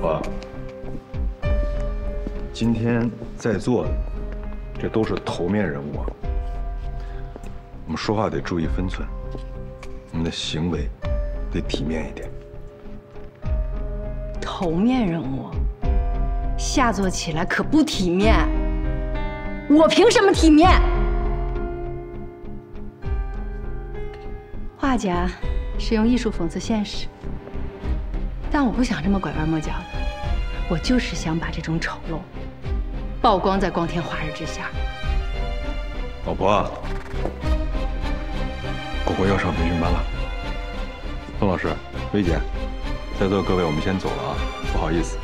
婆，今天在座的这都是头面人物啊，我们说话得注意分寸，我们的行为得体面一点。头面人物，下作起来可不体面。我凭什么体面？画家是用艺术讽刺现实，但我不想这么拐弯抹角的，我就是想把这种丑陋曝光在光天化日之下。老婆，果果要上培训班了。宋老师、薇姐，在座各位，我们先走了啊，不好意思。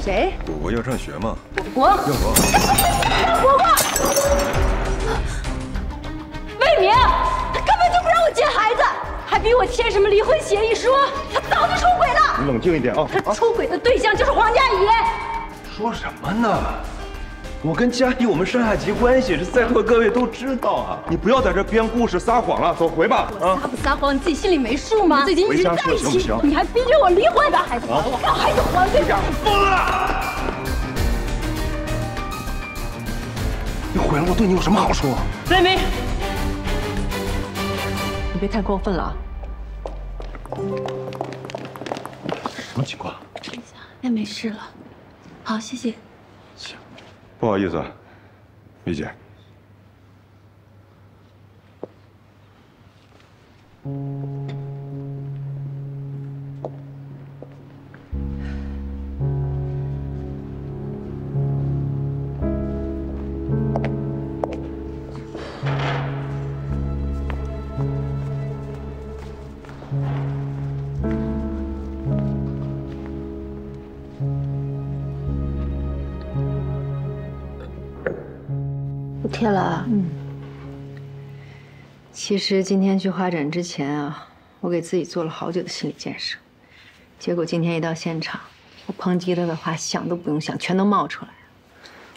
谁？果果要上学吗？果果，果果，魏明，他根本就不让我接孩子，还逼我签什么离婚协议书，他早就出。你冷静一点啊！他出轨的对象就是黄佳怡。说什么呢？我跟佳怡我们上下级关系，这在座各位都知道啊！你不要在这编故事撒谎了，走回吧。我！撒不撒谎你自己心里没数吗？最近一直在一起，行你还逼着我离婚，把孩子还我，让孩子还给我。疯了！你毁了我对你有什么好处？雷明，你别太过分了啊！什么情况？等一下哎，没事了。好，谢谢。行，不好意思，米姐。我贴了。嗯。其实今天去画展之前啊，我给自己做了好久的心理建设，结果今天一到现场，我抨击他的话想都不用想，全都冒出来了。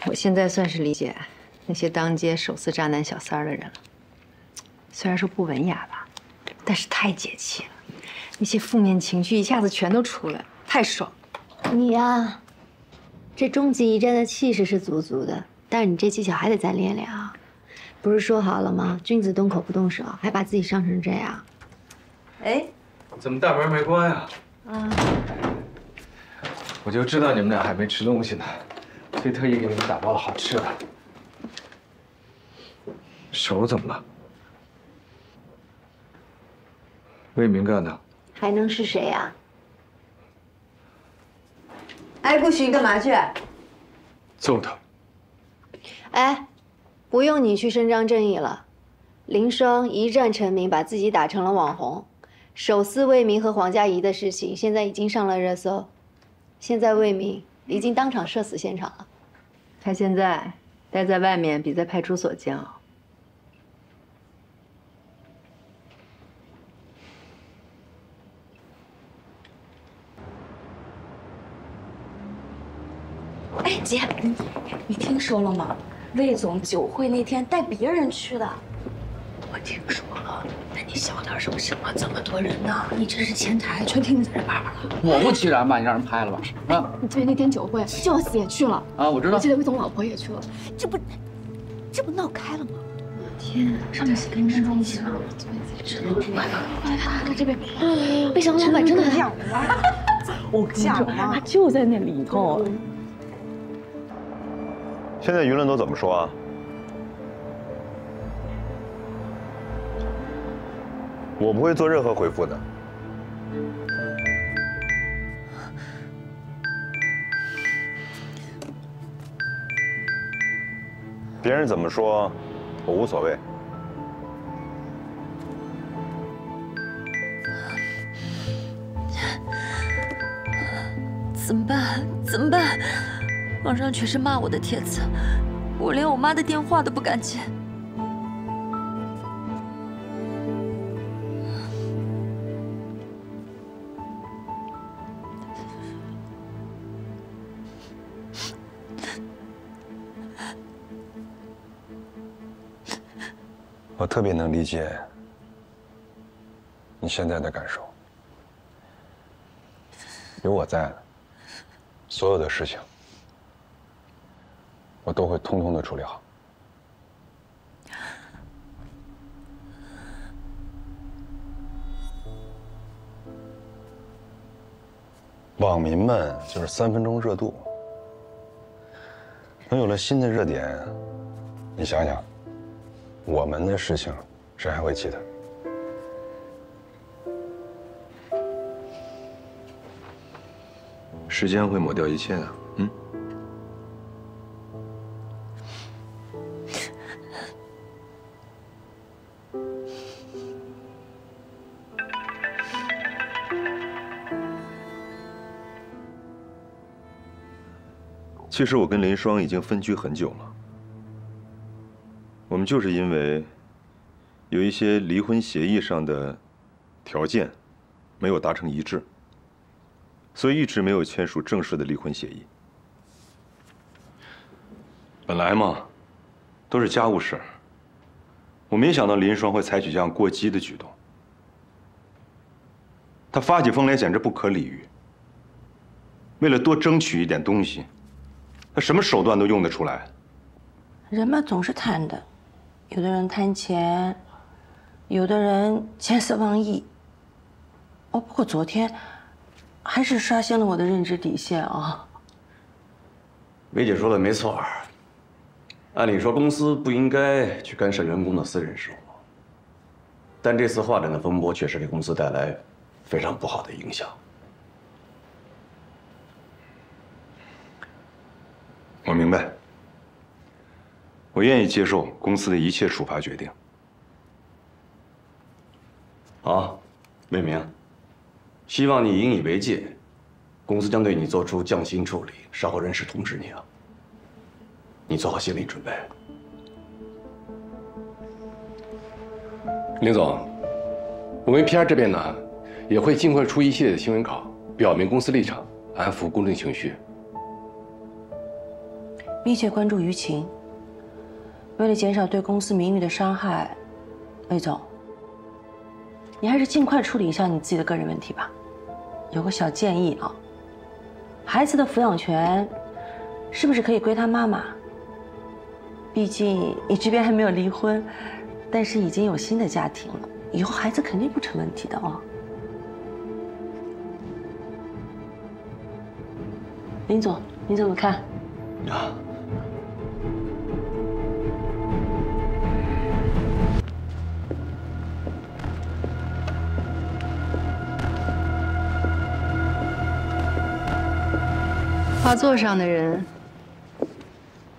我现在算是理解那些当街手撕渣男小三儿的人了。虽然说不文雅吧，但是太解气了，那些负面情绪一下子全都出来了，太爽。你呀，这终极一战的气势是足足的，但是你这技巧还得再练练啊！不是说好了吗？君子动口不动手，还把自己伤成这样。哎，怎么大门没关呀？啊，我就知道你们俩还没吃东西呢，所以特意给你们打包了好吃的。手怎么了？魏明干的。还能是谁呀？哎，顾许，你干嘛去？揍他。哎，不用你去伸张正义了。林双一战成名，把自己打成了网红。手撕魏明和黄佳怡的事情，现在已经上了热搜。现在魏明已经当场社死现场了。他现在待在外面比在派出所煎熬。哎，姐，你听说了吗？魏总酒会那天带别人去的。我听说了，那你小点声行吗？这么多人呢，你这是前台，全听你在这叭叭了。果不其然吧，你让人拍了吧？啊！你记得那天酒会，Joss 也去了啊，我知道。我记得魏总老婆也去了，这不，这不闹开了吗？天，上面是跟跟着一起了，真的快快快快快这边！没想到老板真的很讲我跟你说，他就在那里头。现在舆论都怎么说啊？我不会做任何回复的。别人怎么说，我无所谓。怎么办？怎么办？网上全是骂我的帖子，我连我妈的电话都不敢接。我特别能理解你现在的感受。有我在，所有的事情我都会通通的处理好。网民们就是三分钟热度，等有了新的热点，你想想，我们的事情谁还会记得？时间会抹掉一切的，其实我跟林双已经分居很久了，我们就是因为有一些离婚协议上的条件没有达成一致，所以一直没有签署正式的离婚协议。本来嘛，都是家务事，我没想到林双会采取这样过激的举动，他发起疯来简直不可理喻。为了多争取一点东西。他什么手段都用得出来。人嘛，总是贪的，有的人贪钱，有的人见色忘义。哦，不过昨天还是刷新了我的认知底线啊。梅姐说的没错，按理说公司不应该去干涉员工的私人生活，但这次画展的风波确实给公司带来非常不好的影响。我明白，我愿意接受公司的一切处罚决定。好，魏明，希望你引以为戒，公司将对你做出降薪处理，稍后人事通知你啊。你做好心理准备。林总，我们 PR 这边呢，也会尽快出一系列的新闻稿，表明公司立场，安抚公众情绪。密切关注舆情。为了减少对公司名誉的伤害，魏总，你还是尽快处理一下你自己的个人问题吧。有个小建议啊，孩子的抚养权是不是可以归他妈妈？毕竟你这边还没有离婚，但是已经有新的家庭了，以后孩子肯定不成问题的啊。林总，你怎么看？啊。画作上的人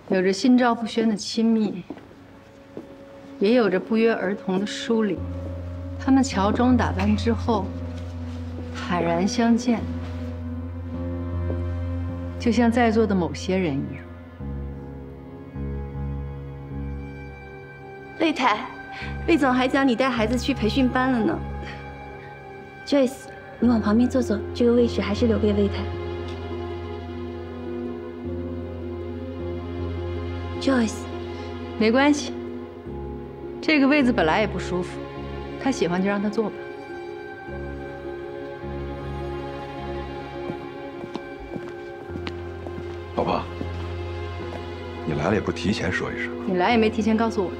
有着心照不宣的亲密，也有着不约而同的疏离。他们乔装打扮之后，坦然相见，就像在座的某些人一样。魏太，魏总还讲你带孩子去培训班了呢。Joyce，你往旁边坐坐，这个位置还是留给魏太。Joyce，没关系。这个位子本来也不舒服，他喜欢就让他坐吧。老婆，你来了也不提前说一声。你来也没提前告诉我呀。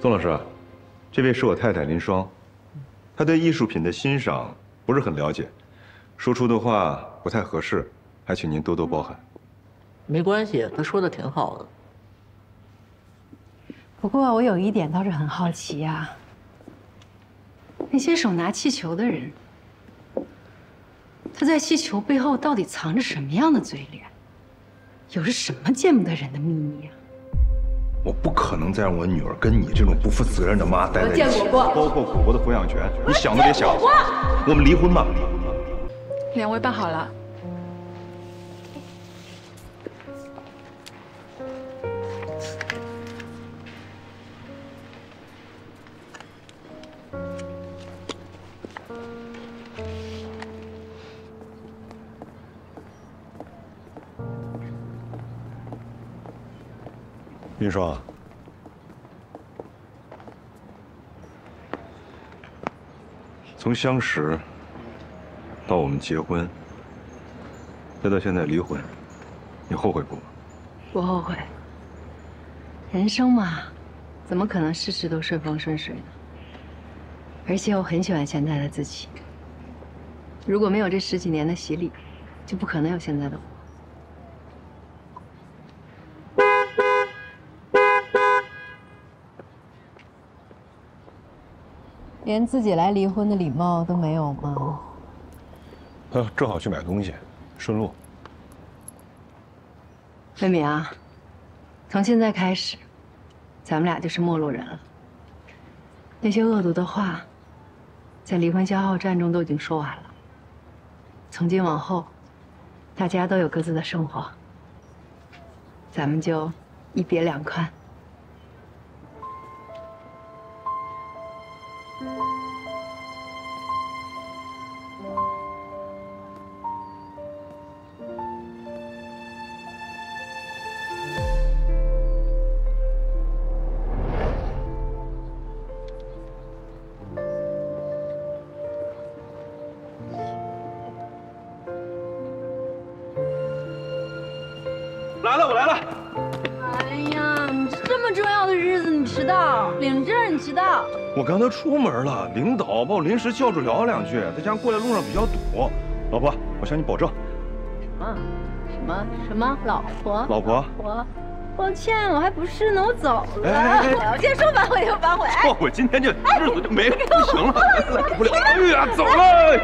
宋老师，这位是我太太林双，她对艺术品的欣赏不是很了解，说出的话不太合适，还请您多多包涵。没关系，他说的挺好的。不过我有一点倒是很好奇呀，那些手拿气球的人，他在气球背后到底藏着什么样的嘴脸？有着什么见不得人的秘密啊？我不可能再让我女儿跟你这种不负责任的妈待在一起，包括果果的抚养权，你想都别想。我们离婚吧。两位办好了。林双，从相识到我们结婚，再到现在离婚，你后悔不？不后悔。人生嘛，怎么可能事事都顺风顺水呢？而且我很喜欢现在的自己。如果没有这十几年的洗礼，就不可能有现在的我。连自己来离婚的礼貌都没有吗？呃，正好去买东西，顺路。魏敏啊，从现在开始，咱们俩就是陌路人了。那些恶毒的话，在离婚消耗战中都已经说完了。从今往后，大家都有各自的生活，咱们就一别两宽。我刚才出门了，领导把我临时叫住聊两句，再加上过来路上比较堵。老婆，我向你保证。什么什么什么老婆？老婆。我，抱歉，我还不是呢，我走了。哎哎哎我要现在说反悔就反悔。后悔今天就日子就没了，不行了，来不了。哎呀，走了。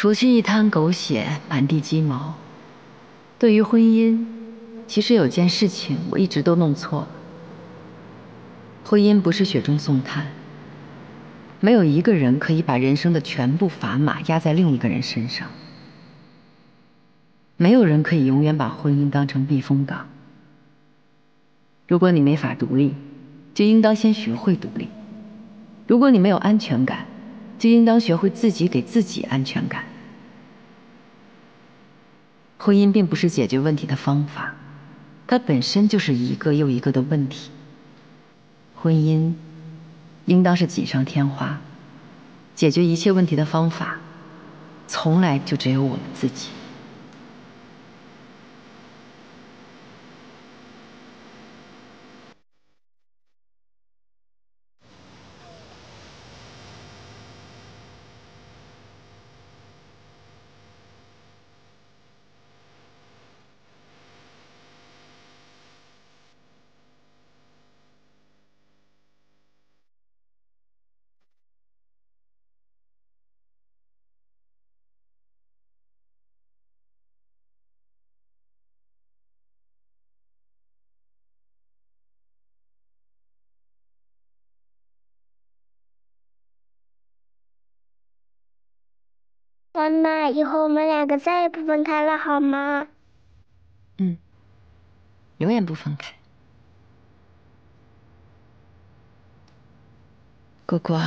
除去一滩狗血，满地鸡毛。对于婚姻，其实有件事情我一直都弄错了。婚姻不是雪中送炭，没有一个人可以把人生的全部砝码压在另一个人身上。没有人可以永远把婚姻当成避风港。如果你没法独立，就应当先学会独立；如果你没有安全感，就应当学会自己给自己安全感。婚姻并不是解决问题的方法，它本身就是一个又一个的问题。婚姻应当是锦上添花，解决一切问题的方法，从来就只有我们自己。以后我们两个再也不分开了，好吗？嗯，永远不分开。果果，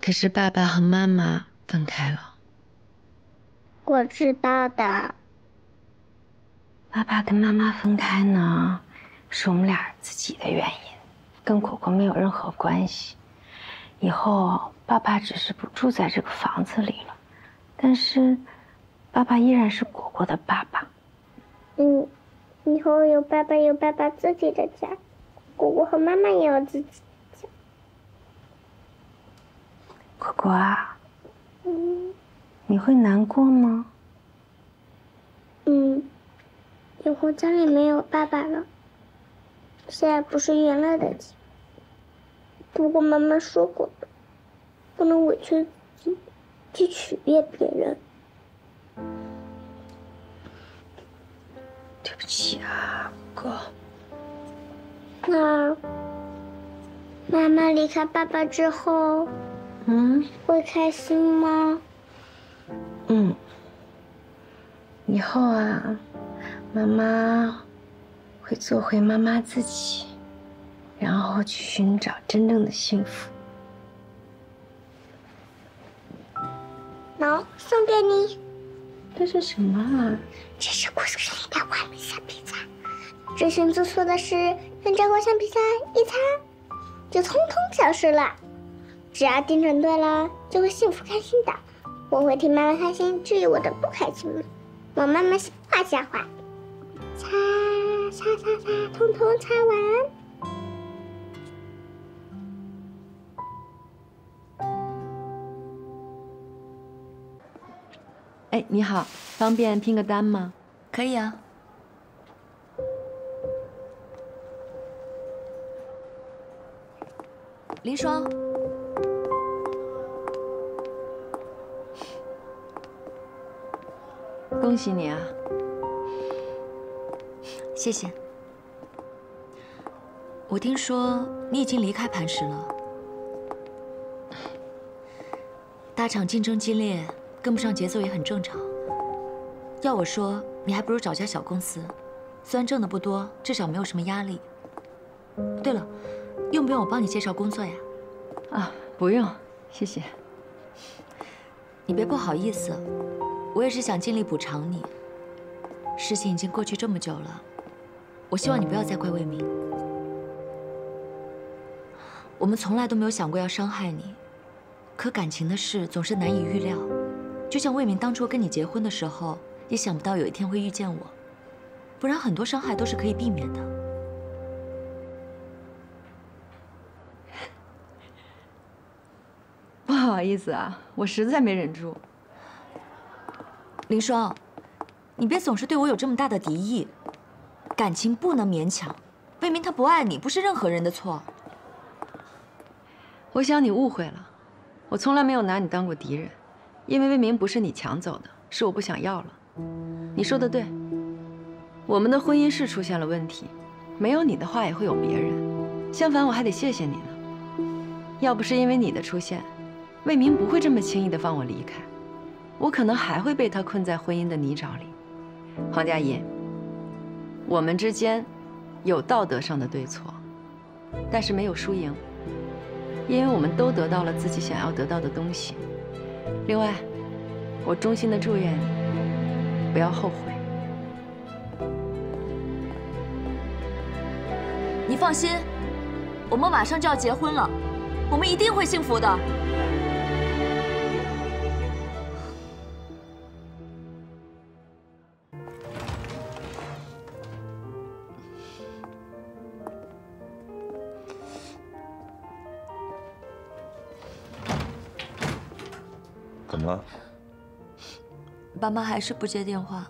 可是爸爸和妈妈分开了。我知道的。爸爸跟妈妈分开呢，是我们俩自己的原因，跟果果没有任何关系。以后爸爸只是不住在这个房子里了，但是爸爸依然是果果的爸爸。嗯，以后有爸爸有爸爸自己的家，果果和妈妈也有自己的家。果果啊，嗯你会难过吗？嗯，以后家里没有爸爸了，现在不是原来的家。不过妈妈说过的，不能委屈去取悦别人。对不起啊，果果。那妈妈离开爸爸之后，嗯，会开心吗？嗯，以后啊，妈妈会做回妈妈自己，然后去寻找真正的幸福。喏，送给你。这是什么啊？这是故事里的完美橡皮擦。这神做错的事，用这块橡皮擦一擦，就通通消失了。只要盯准对了，就会幸福开心的。我会替妈妈开心，治愈我的不开心吗。我妈妈瞎画下画，擦擦擦擦，通通擦完。哎，你好，方便拼个单吗？可以啊。林双，恭喜你啊！谢谢。我听说你已经离开磐石了，大厂竞争激烈，跟不上节奏也很正常。要我说，你还不如找家小公司，虽然挣的不多，至少没有什么压力。对了，用不用我帮你介绍工作呀？啊，不用，谢谢。你别不好意思，我也是想尽力补偿你。事情已经过去这么久了，我希望你不要再怪魏明。我们从来都没有想过要伤害你，可感情的事总是难以预料。就像魏明当初跟你结婚的时候，也想不到有一天会遇见我，不然很多伤害都是可以避免的。不好意思啊，我实在没忍住。林双，你别总是对我有这么大的敌意，感情不能勉强。魏明他不爱你，不是任何人的错。我想你误会了，我从来没有拿你当过敌人，因为魏明不是你抢走的，是我不想要了。你说的对，我们的婚姻是出现了问题，没有你的话也会有别人。相反，我还得谢谢你呢。要不是因为你的出现，魏明不会这么轻易的放我离开，我可能还会被他困在婚姻的泥沼里。黄佳怡，我们之间有道德上的对错，但是没有输赢，因为我们都得到了自己想要得到的东西。另外，我衷心的祝愿你不要后悔。你放心，我们马上就要结婚了，我们一定会幸福的。怎么了？爸妈还是不接电话。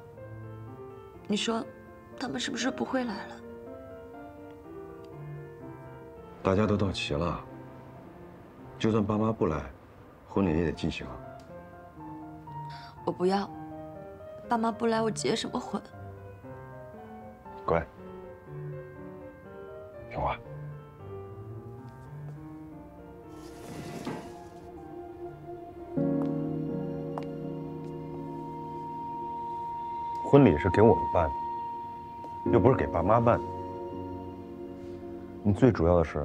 你说，他们是不是不会来了？大家都到齐了，就算爸妈不来，婚礼也得进行啊。我不要，爸妈不来，我结什么婚？婚礼是给我们办的，又不是给爸妈办的。你最主要的是，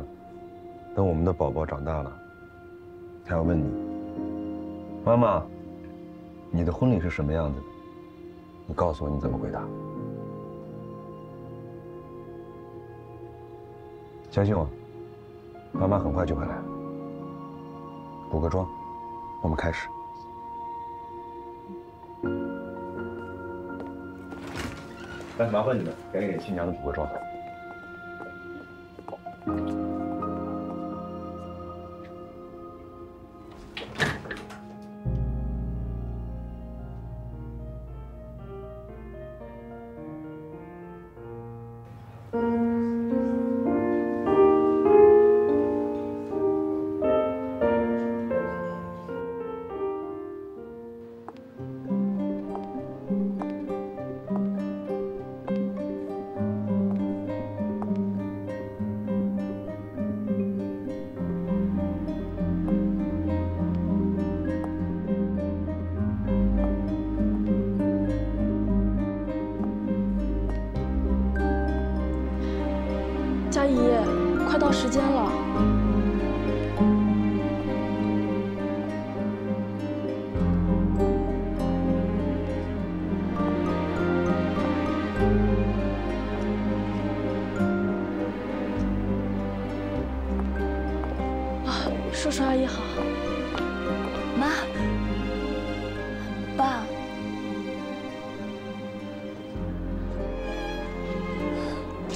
等我们的宝宝长大了，他要问你：“妈妈，你的婚礼是什么样子的？”你告诉我你怎么回答。相信我，妈妈很快就会来。补个妆，我们开始。来，麻烦你们赶紧给新娘子补个妆。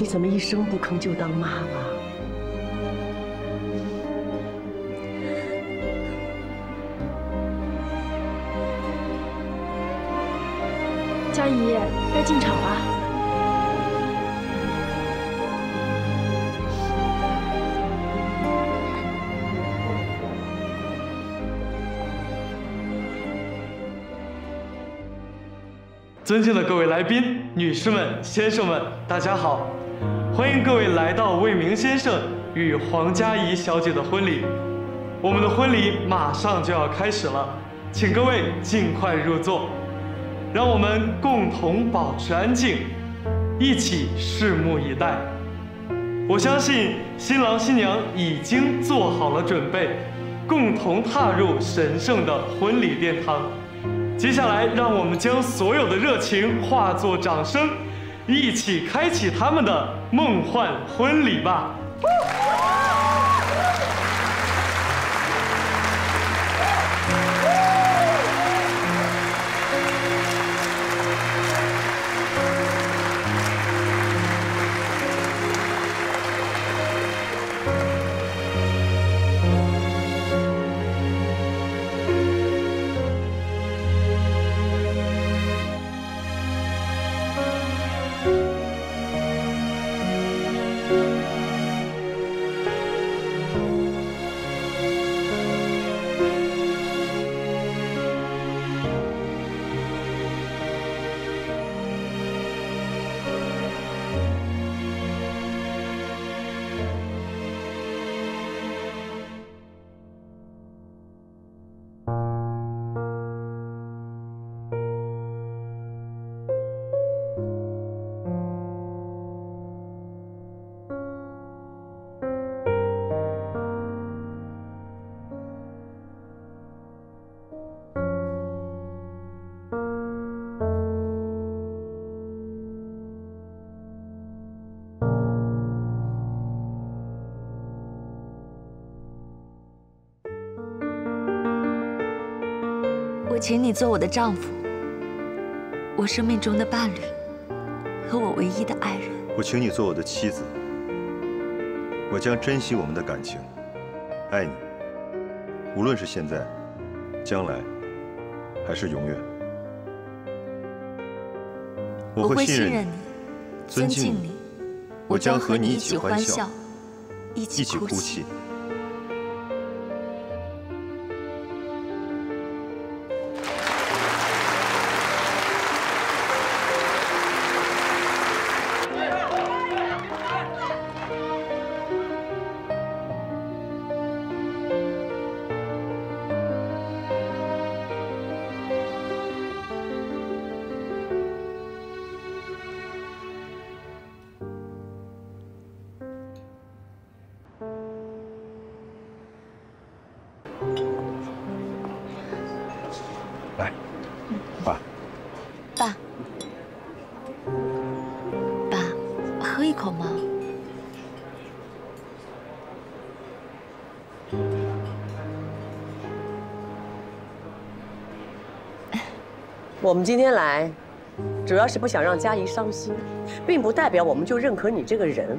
怎么一声不吭就当妈了？佳怡，该进场了。尊敬的各位来宾、女士们、先生们，大家好！欢迎各位来到魏明先生与黄佳怡小姐的婚礼。我们的婚礼马上就要开始了，请各位尽快入座，让我们共同保持安静，一起拭目以待。我相信新郎新娘已经做好了准备，共同踏入神圣的婚礼殿堂。接下来，让我们将所有的热情化作掌声，一起开启他们的梦幻婚礼吧！请你做我的丈夫，我生命中的伴侣，和我唯一的爱人。我请你做我的妻子，我将珍惜我们的感情，爱你，无论是现在、将来，还是永远。我会信任你，尊敬你，我将和你一起欢笑，一起哭泣。我们今天来，主要是不想让佳怡伤心，并不代表我们就认可你这个人。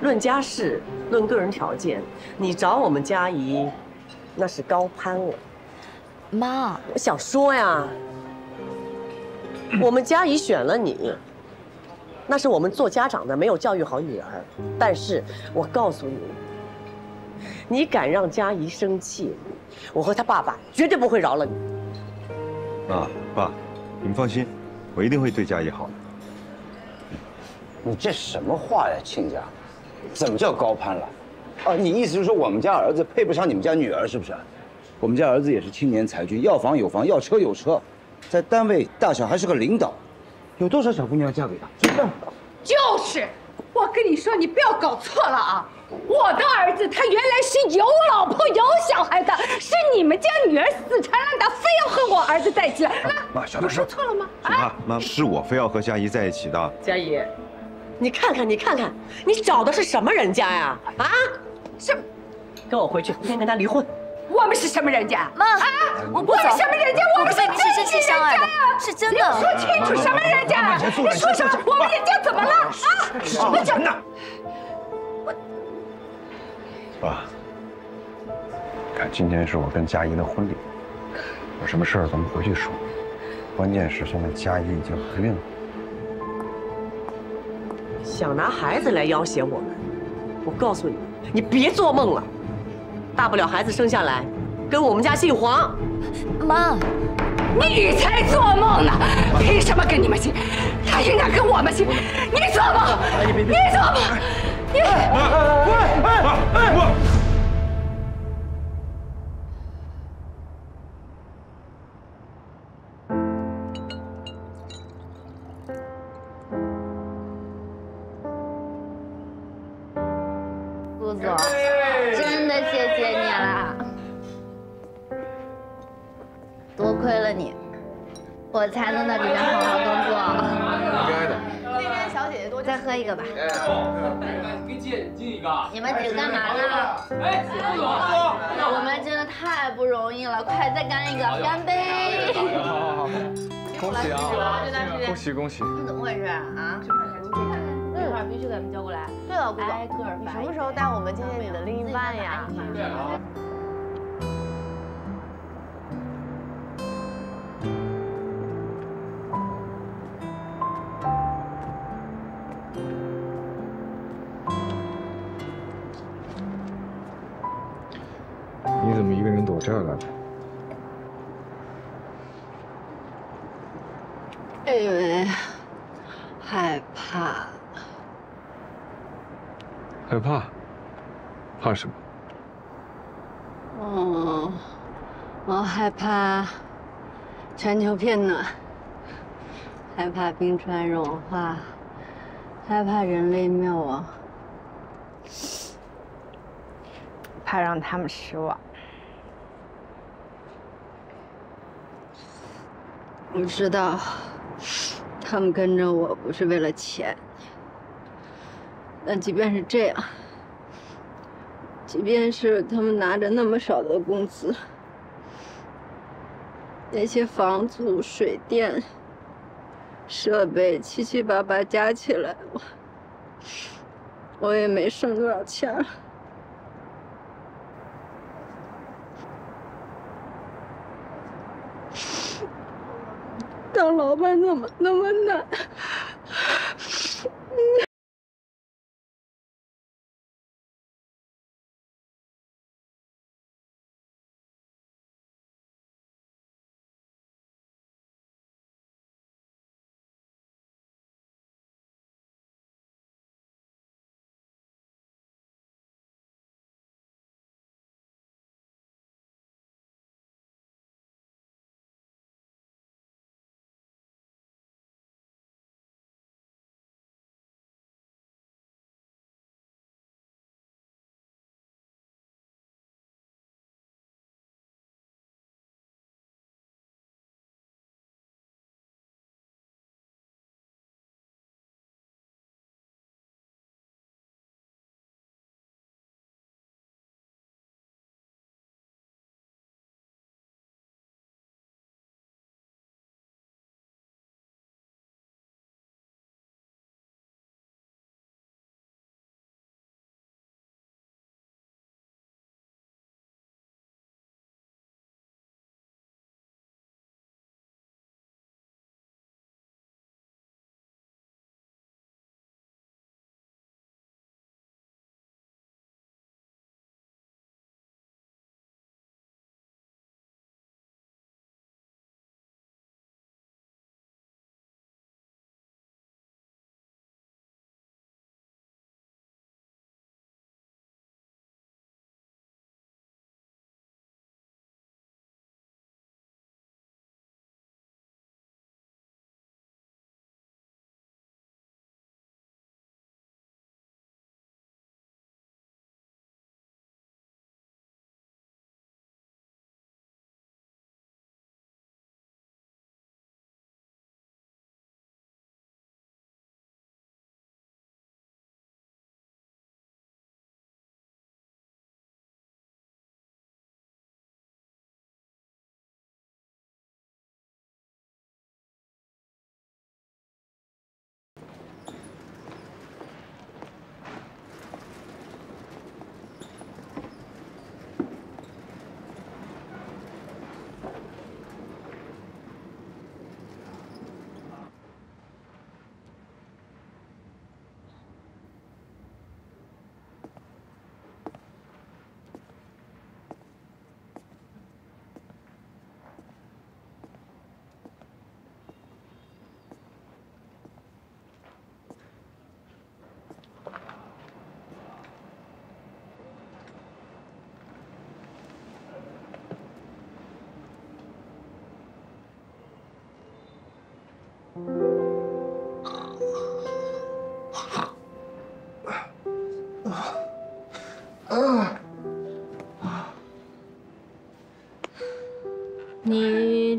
论家世，论个人条件，你找我们佳怡，那是高攀了。妈，我想说呀，我们佳怡选了你，那是我们做家长的没有教育好女儿。但是我告诉你，你敢让佳怡生气，我和她爸爸绝对不会饶了你。妈爸，你们放心，我一定会对佳怡好的。你这什么话呀，亲家？怎么叫高攀了？啊，你意思是说我们家儿子配不上你们家女儿是不是？我们家儿子也是青年才俊，要房有房，要车有车，在单位大小还是个领导，有多少小姑娘要嫁给他？就是，我跟你说，你不要搞错了啊！我的儿子他原来是有老婆有小孩的，是你们家女儿死缠烂打，非要和我儿子在一起。妈，小点声。说错了吗？妈妈，是我非要和佳怡在一起的。佳怡。你看看，你看看，你找的是什么人家呀？啊，是，跟我回去，先跟他离婚。我们是什么人家？妈，啊，我不走。什么人家？我们是真心相爱的，是真的。你说清楚什么人家？你说什么？我们人家怎么了？啊？什么叫？我，爸，看今天是我跟佳怡的婚礼，有什么事儿咱们回去说。关键是现在佳怡已经怀孕了。想拿孩子来要挟我们，我告诉你，你别做梦了。大不了孩子生下来，跟我们家姓黄。妈，你才做梦呢！凭什么跟你们姓？他应该跟我们姓。你做梦！你做梦！你！哎顾总！真的谢谢你了，多亏了你，我才能在里面好好工作。应该的。那边小姐姐多，再喝一个吧。你们几个干嘛呢？哎，我们真的太不容易了，快再干一个，干杯！好好好，恭喜啊！恭喜恭喜！你怎么回事啊？必须给他们叫过来。对了，顾总，你什么时候带我们见见你的另一半呀？怕？怕什么？哦，我害怕全球变暖，害怕冰川融化，害怕人类灭亡，怕让他们失望。我知道，他们跟着我不是为了钱。但即便是这样，即便是他们拿着那么少的工资，那些房租、水电、设备七七八八加起来，我我也没剩多少钱了。当老板怎么那么难？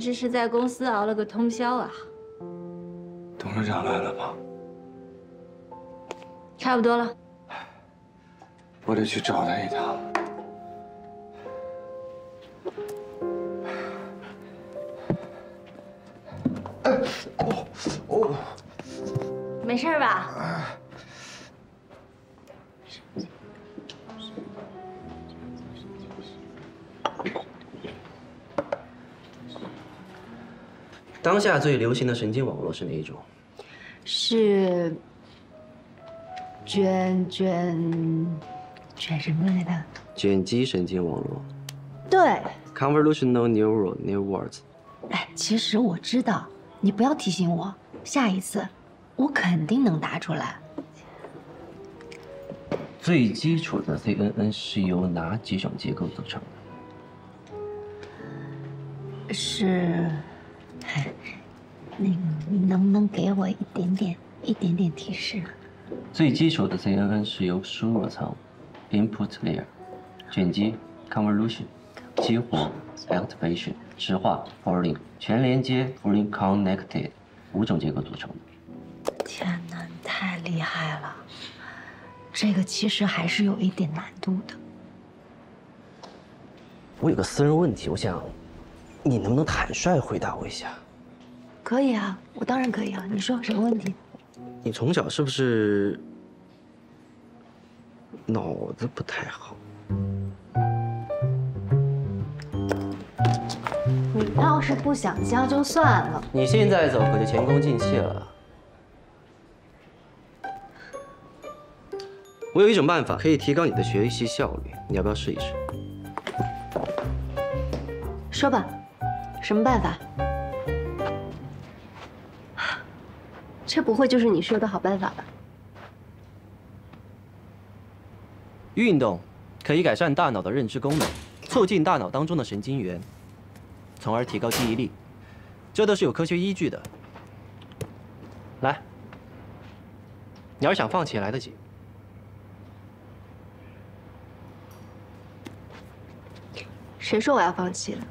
你这是在公司熬了个通宵啊？董事长来了吗？差不多了。我得去找他一趟。哦哦，没事吧？当下最流行的神经网络是哪一种？是卷卷卷什么来的？卷积神经网络。对。Convolutional neural networks。哎，其实我知道，你不要提醒我，下一次我肯定能答出来。最基础的 CNN 是由哪几种结构组成的？是。那个，你能不能给我一点点、一点点提示？最基础的 CNN 是由输入层 （input layer）、卷积 （convolution）、激活 （activation）、直化 （forwarding）、全连接 （fully connected） 五种结构组成的。天哪，你太厉害了！这个其实还是有一点难度的。我有个私人问题，我想。你能不能坦率回答我一下？可以啊，我当然可以啊。你说什么问题？你从小是不是脑子不太好？你要是不想教就算了。你现在走可就前功尽弃了。我有一种办法可以提高你的学习效率，你要不要试一试？说吧。什么办法？这不会就是你说的好办法吧？运动可以改善大脑的认知功能，促进大脑当中的神经元，从而提高记忆力，这都是有科学依据的。来，你要是想放弃也来得及。谁说我要放弃了？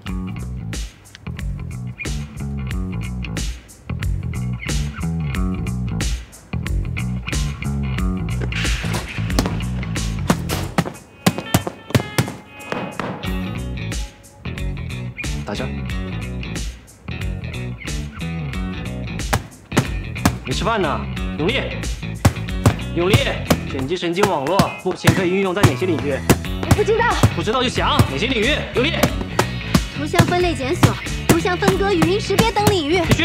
打这儿。没吃饭呢，永利，永利，卷积神经网络目前可以运用在哪些领域？我不知道。不知道就想哪些领域？永利。图像分类检索、图像分割、语音识别等领域。继续。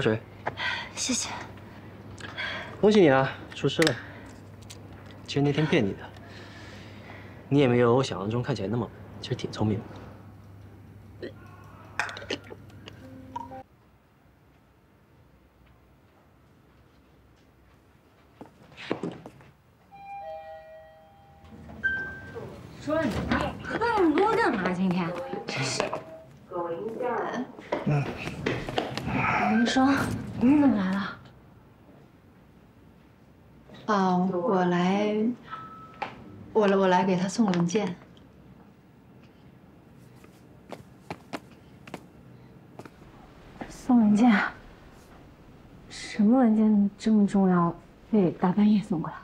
喝点水，谢谢。恭喜你啊，出师了。其实那天骗你的，你也没有我想象中看起来那么，其实挺聪明的。来，给他送文件。送文件？什么文件这么重要，非得大半夜送过来？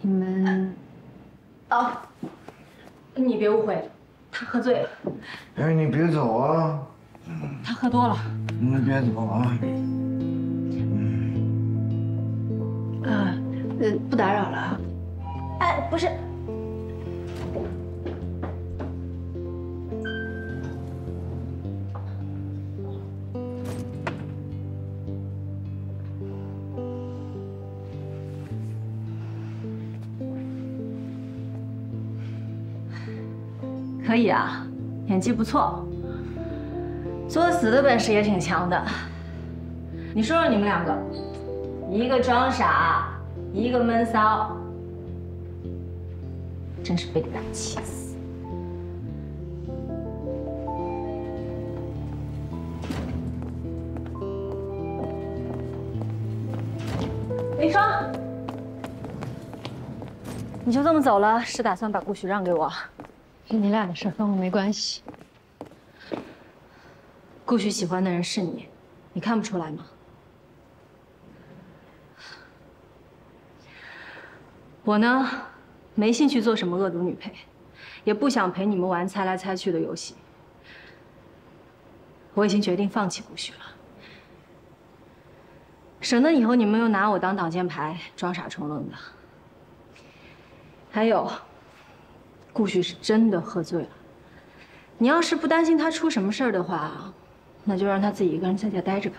你们 哦，你别误会。他喝醉了，哎，你别走啊！他喝多了，你别走啊！啊，呃，不打扰了。哎，不是。可以啊，演技不错，作死的本事也挺强的。你说说你们两个，一个装傻，一个闷骚，真是被你俩气死。林霜，你就这么走了，是打算把顾许让给我？是你俩的事，跟我没关系。顾许喜欢的人是你，你看不出来吗？我呢，没兴趣做什么恶毒女配，也不想陪你们玩猜来猜去的游戏。我已经决定放弃顾许了，省得以后你们又拿我当挡箭牌，装傻充愣的。还有，顾许是真的喝醉了，你要是不担心他出什么事儿的话，那就让他自己一个人在家待着吧。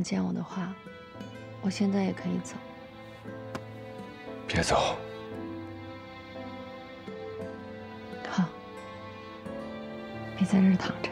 你要不见我的话，我现在也可以走。别走，好，别在这儿躺着，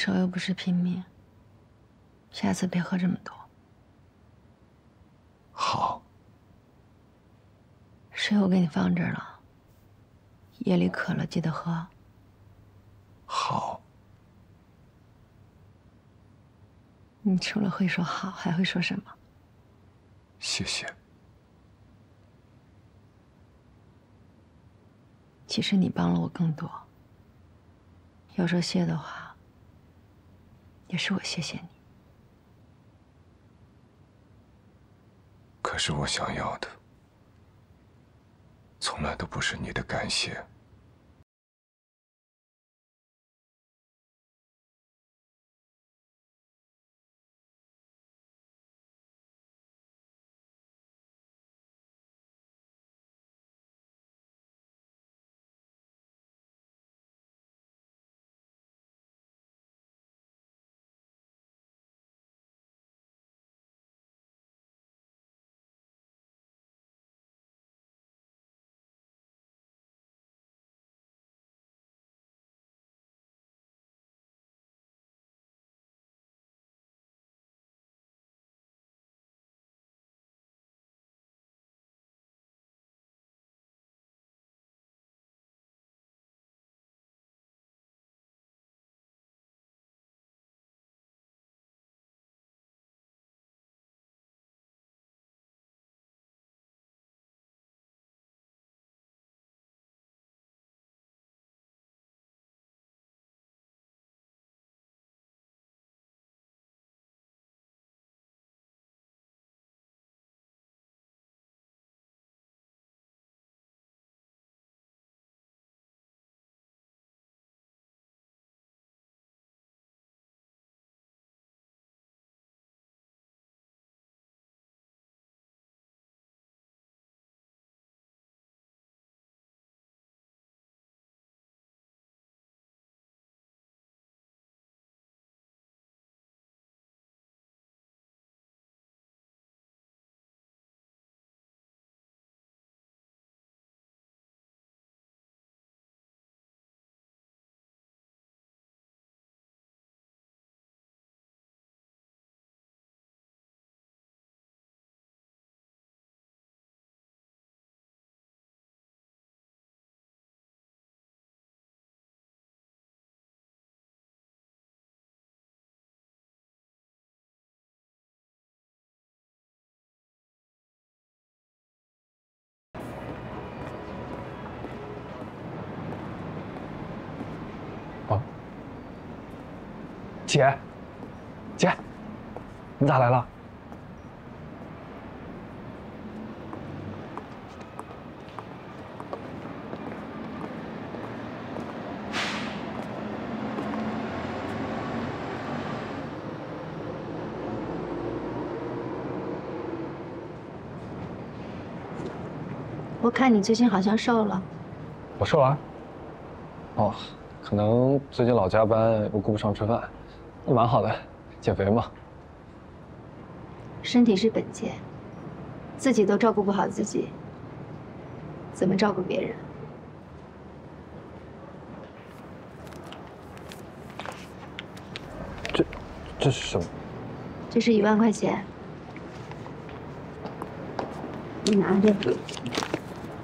应酬又不是拼命，下次别喝这么多。好。水我给你放这儿了，夜里渴了记得喝。好。你除了会说好，还会说什么？谢谢。其实你帮了我更多。要说谢的话，也是我谢谢你。可是我想要的，从来都不是你的感谢。姐，姐，你咋来了？我看你最近好像瘦了，我瘦了。哦，可能最近老加班，又顾不上吃饭，那蛮好的，减肥嘛。身体是本钱，自己都照顾不好自己，怎么照顾别人？这，这是什么？这是一万块钱，你拿着，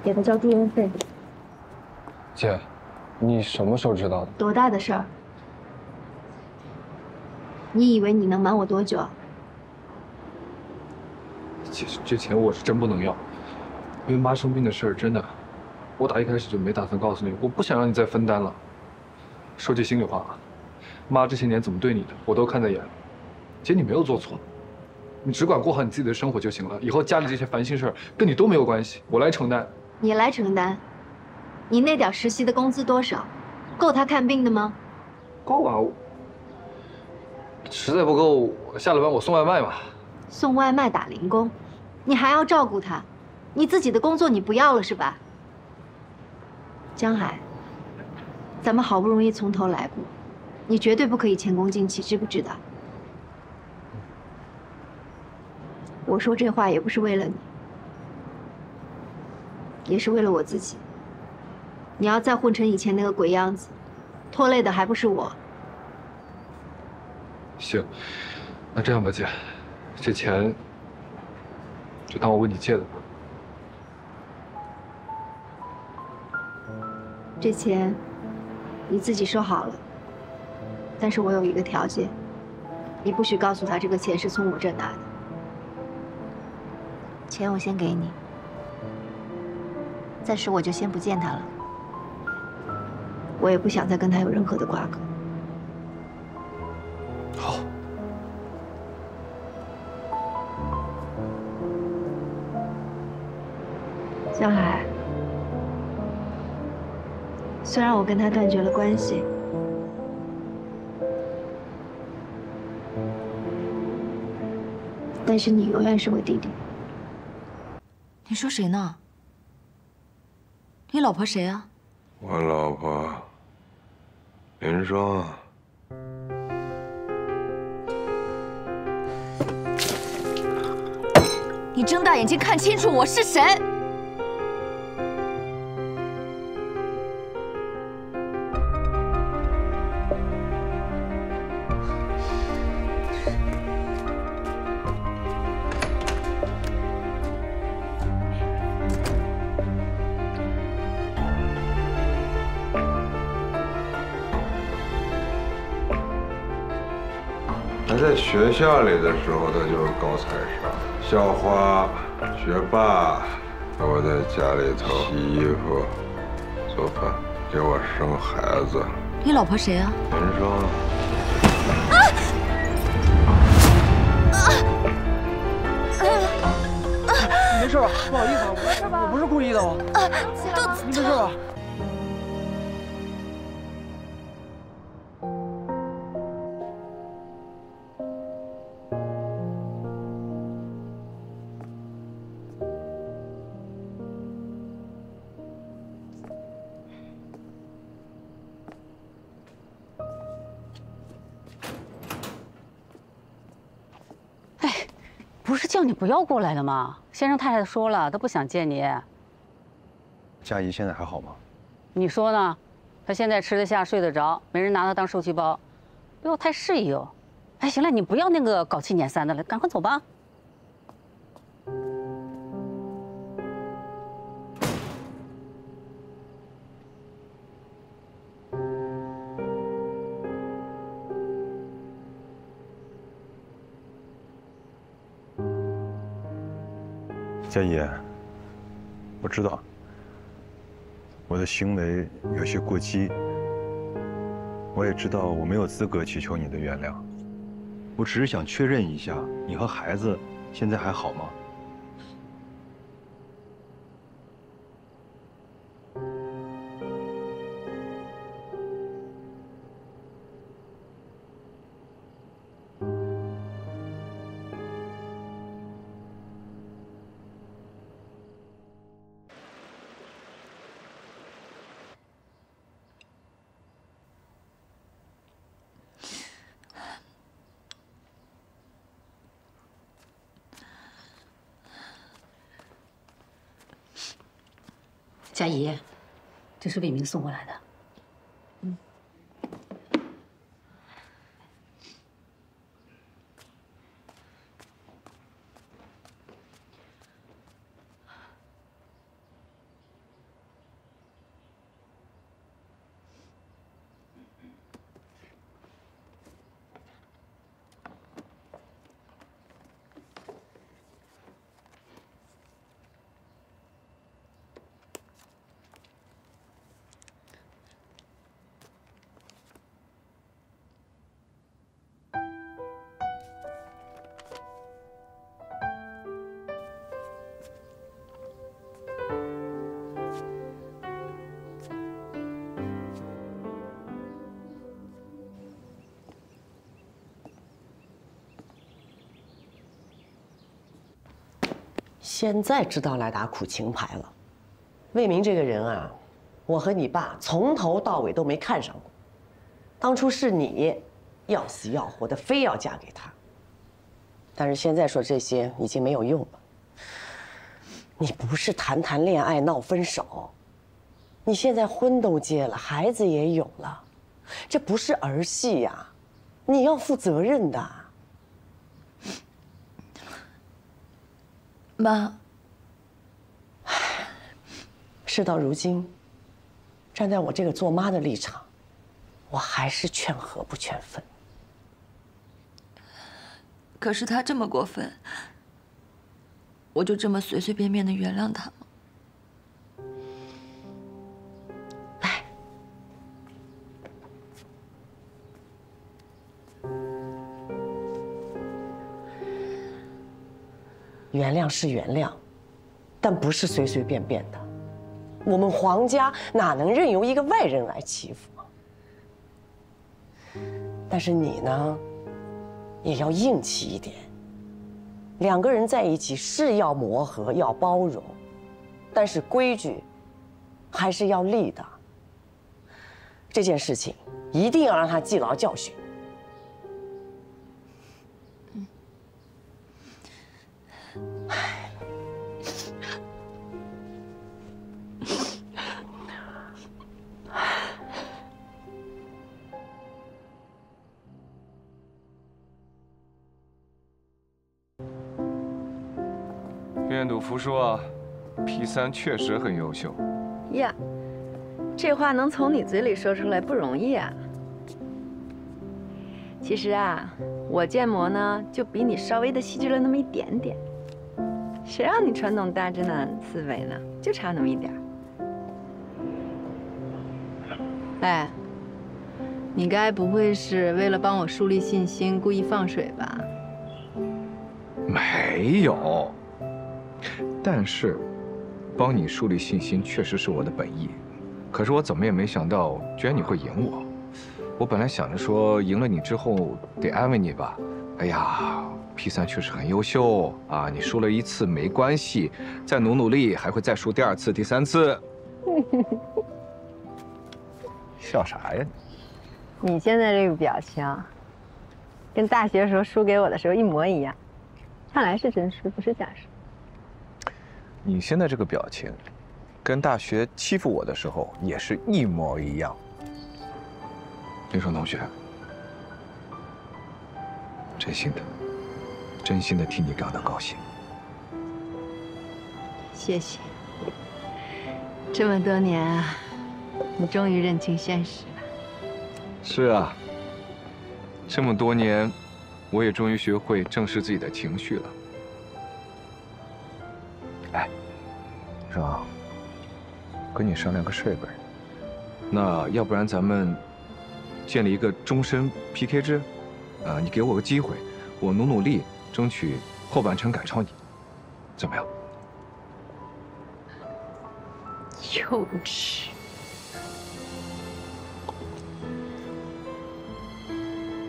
给他交住院费。姐，你什么时候知道的？多大的事儿？你以为你能瞒我多久？姐，这钱我是真不能要，因为妈生病的事儿真的，我打一开始就没打算告诉你，我不想让你再分担了。说句心里话啊，妈这些年怎么对你的，我都看在眼里。姐，你没有做错，你只管过好你自己的生活就行了。以后家里这些烦心事儿跟你都没有关系，我来承担。你来承担？你那点实习的工资多少？够他看病的吗？够啊，实在不够，下了班我送外卖吧。送外卖打零工，你还要照顾他，你自己的工作你不要了是吧？江海，咱们好不容易从头来过，你绝对不可以前功尽弃，知不知道？我说这话也不是为了你，也是为了我自己。你要再混成以前那个鬼样子，拖累的还不是我。行，那这样吧，姐，这钱就当我问你借的吧。这钱你自己收好了，但是我有一个条件，你不许告诉他这个钱是从我这拿的。钱我先给你，暂时我就先不见他了。我也不想再跟他有任何的瓜葛。好。江海，虽然我跟他断绝了关系，但是你永远是我弟弟。你说谁呢？你老婆谁啊？我老婆林霜，你睁大眼睛看清楚我是谁！学校里的时候，他就是高材生，校花、学霸，我在家里头洗衣服、做饭，给我生孩子。你老婆谁啊？林霜。你没事吧？不好意思啊，我我不是故意的哦。你没事吧？不要过来了嘛？先生太太说了，她不想见你。佳怡现在还好吗？你说呢？她现在吃得下，睡得着，没人拿她当受气包，不要太适宜哦。哎，行了，你不要那个搞七撵三的了，赶快走吧。佳怡，我知道我的行为有些过激，我也知道我没有资格祈求你的原谅，我只是想确认一下，你和孩子现在还好吗？佳怡，这是魏明送过来的。现在知道来打苦情牌了。魏明这个人啊，我和你爸从头到尾都没看上过。当初是你，要死要活的非要嫁给他。但是现在说这些已经没有用了。你不是谈谈恋爱闹分手，你现在婚都结了，孩子也有了，这不是儿戏呀，你要负责任的。妈，事到如今，站在我这个做妈的立场，我还是劝和不劝分。可是他这么过分，我就这么随随便便的原谅他原谅是原谅，但不是随随便便的。我们黄家哪能任由一个外人来欺负？但是你呢，也要硬气一点。两个人在一起是要磨合，要包容，但是规矩还是要立的。这件事情一定要让他记牢教训。愿赌服输啊，P 三确实很优秀。呀，这话能从你嘴里说出来不容易啊。其实啊，我建模呢就比你稍微的细致了那么一点点。谁让你传统大直男思维呢？就差那么一点哎，你该不会是为了帮我树立信心故意放水吧？没有。但是，帮你树立信心确实是我的本意。可是我怎么也没想到，居然你会赢我。我本来想着说，赢了你之后得安慰你吧。哎呀，P 三确实很优秀啊！你输了一次没关系，再努努力还会再输第二次、第三次。笑啥呀？你现在这个表情，跟大学时候输给我的时候一模一样。看来是真输，不是假输。你现在这个表情，跟大学欺负我的时候也是一模一样。林爽同学，真心的，真心的替你感到高兴。谢谢。这么多年啊，你终于认清现实了。是啊，这么多年，我也终于学会正视自己的情绪了。哎，说，跟你商量个事呗。那要不然咱们建立一个终身 PK 制，啊，你给我个机会，我努努力，争取后半程赶超你，怎么样？幼稚。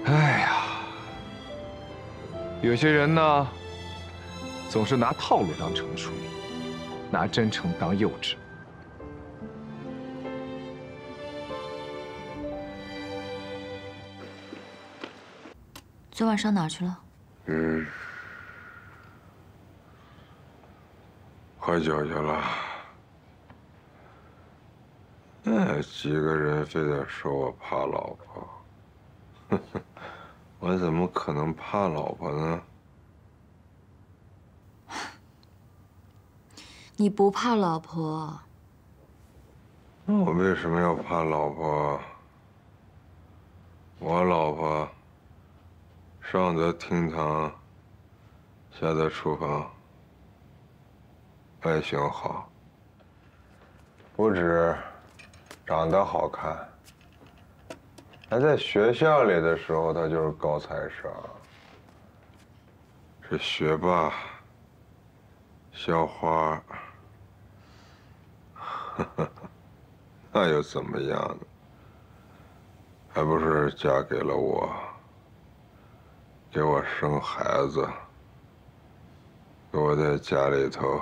哎呀，有些人呢，总是拿套路当成熟，拿真诚当幼稚。昨晚上哪儿去了？嗯，喝酒去了。那几个人非得说我怕老婆，我怎么可能怕老婆呢？你不怕老婆？那我为什么要怕老婆？我老婆上得厅堂，下得厨房，外形好，不止长得好看，还在学校里的时候，她就是高材生，是学霸、校花。那又怎么样呢？还不是嫁给了我，给我生孩子，给我在家里头。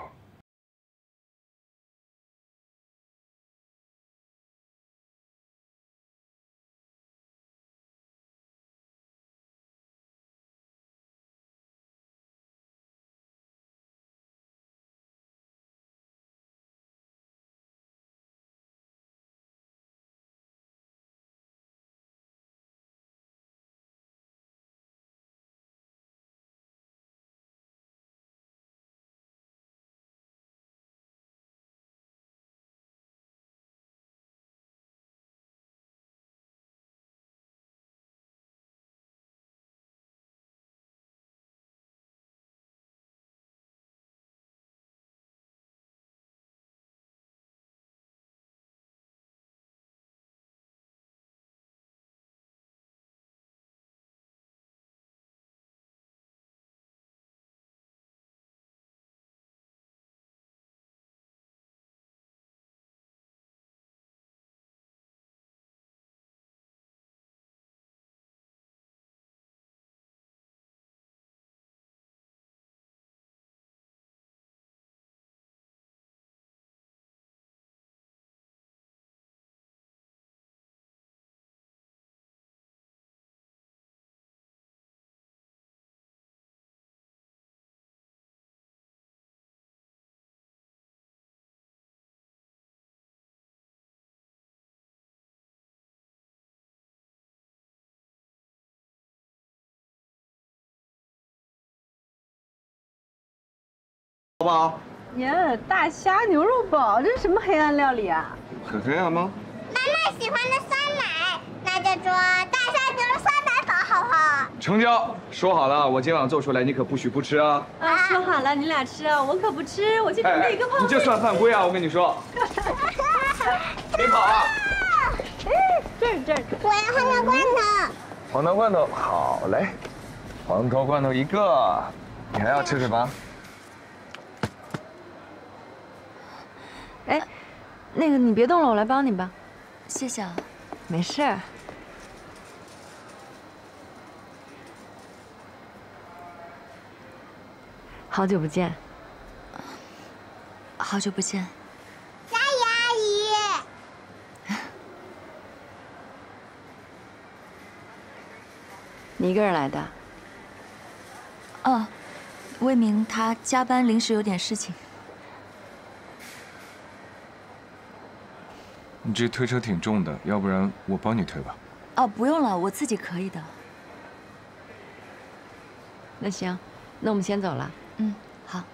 好不好？耶，大虾牛肉堡，这是什么黑暗料理啊？很黑暗吗？妈妈喜欢的酸奶，那就做大虾牛肉酸奶堡，好不好？成交，说好了，我今晚做出来，你可不许不吃啊！啊，说好了，你俩吃啊，我可不吃，我去准备一个泡面。你这算犯规啊！我跟你说。别跑啊！哎，这儿这儿，我要黄桃罐头。黄桃罐头，好嘞，黄桃罐头一个，你还要吃什么？那个你别动了，我来帮你吧。谢谢啊。没事儿。好久不见。好久不见。佳怡阿姨。你一个人来的？哦，魏明他加班，临时有点事情。你这推车挺重的，要不然我帮你推吧。哦，不用了，我自己可以的。那行，那我们先走了。嗯，好，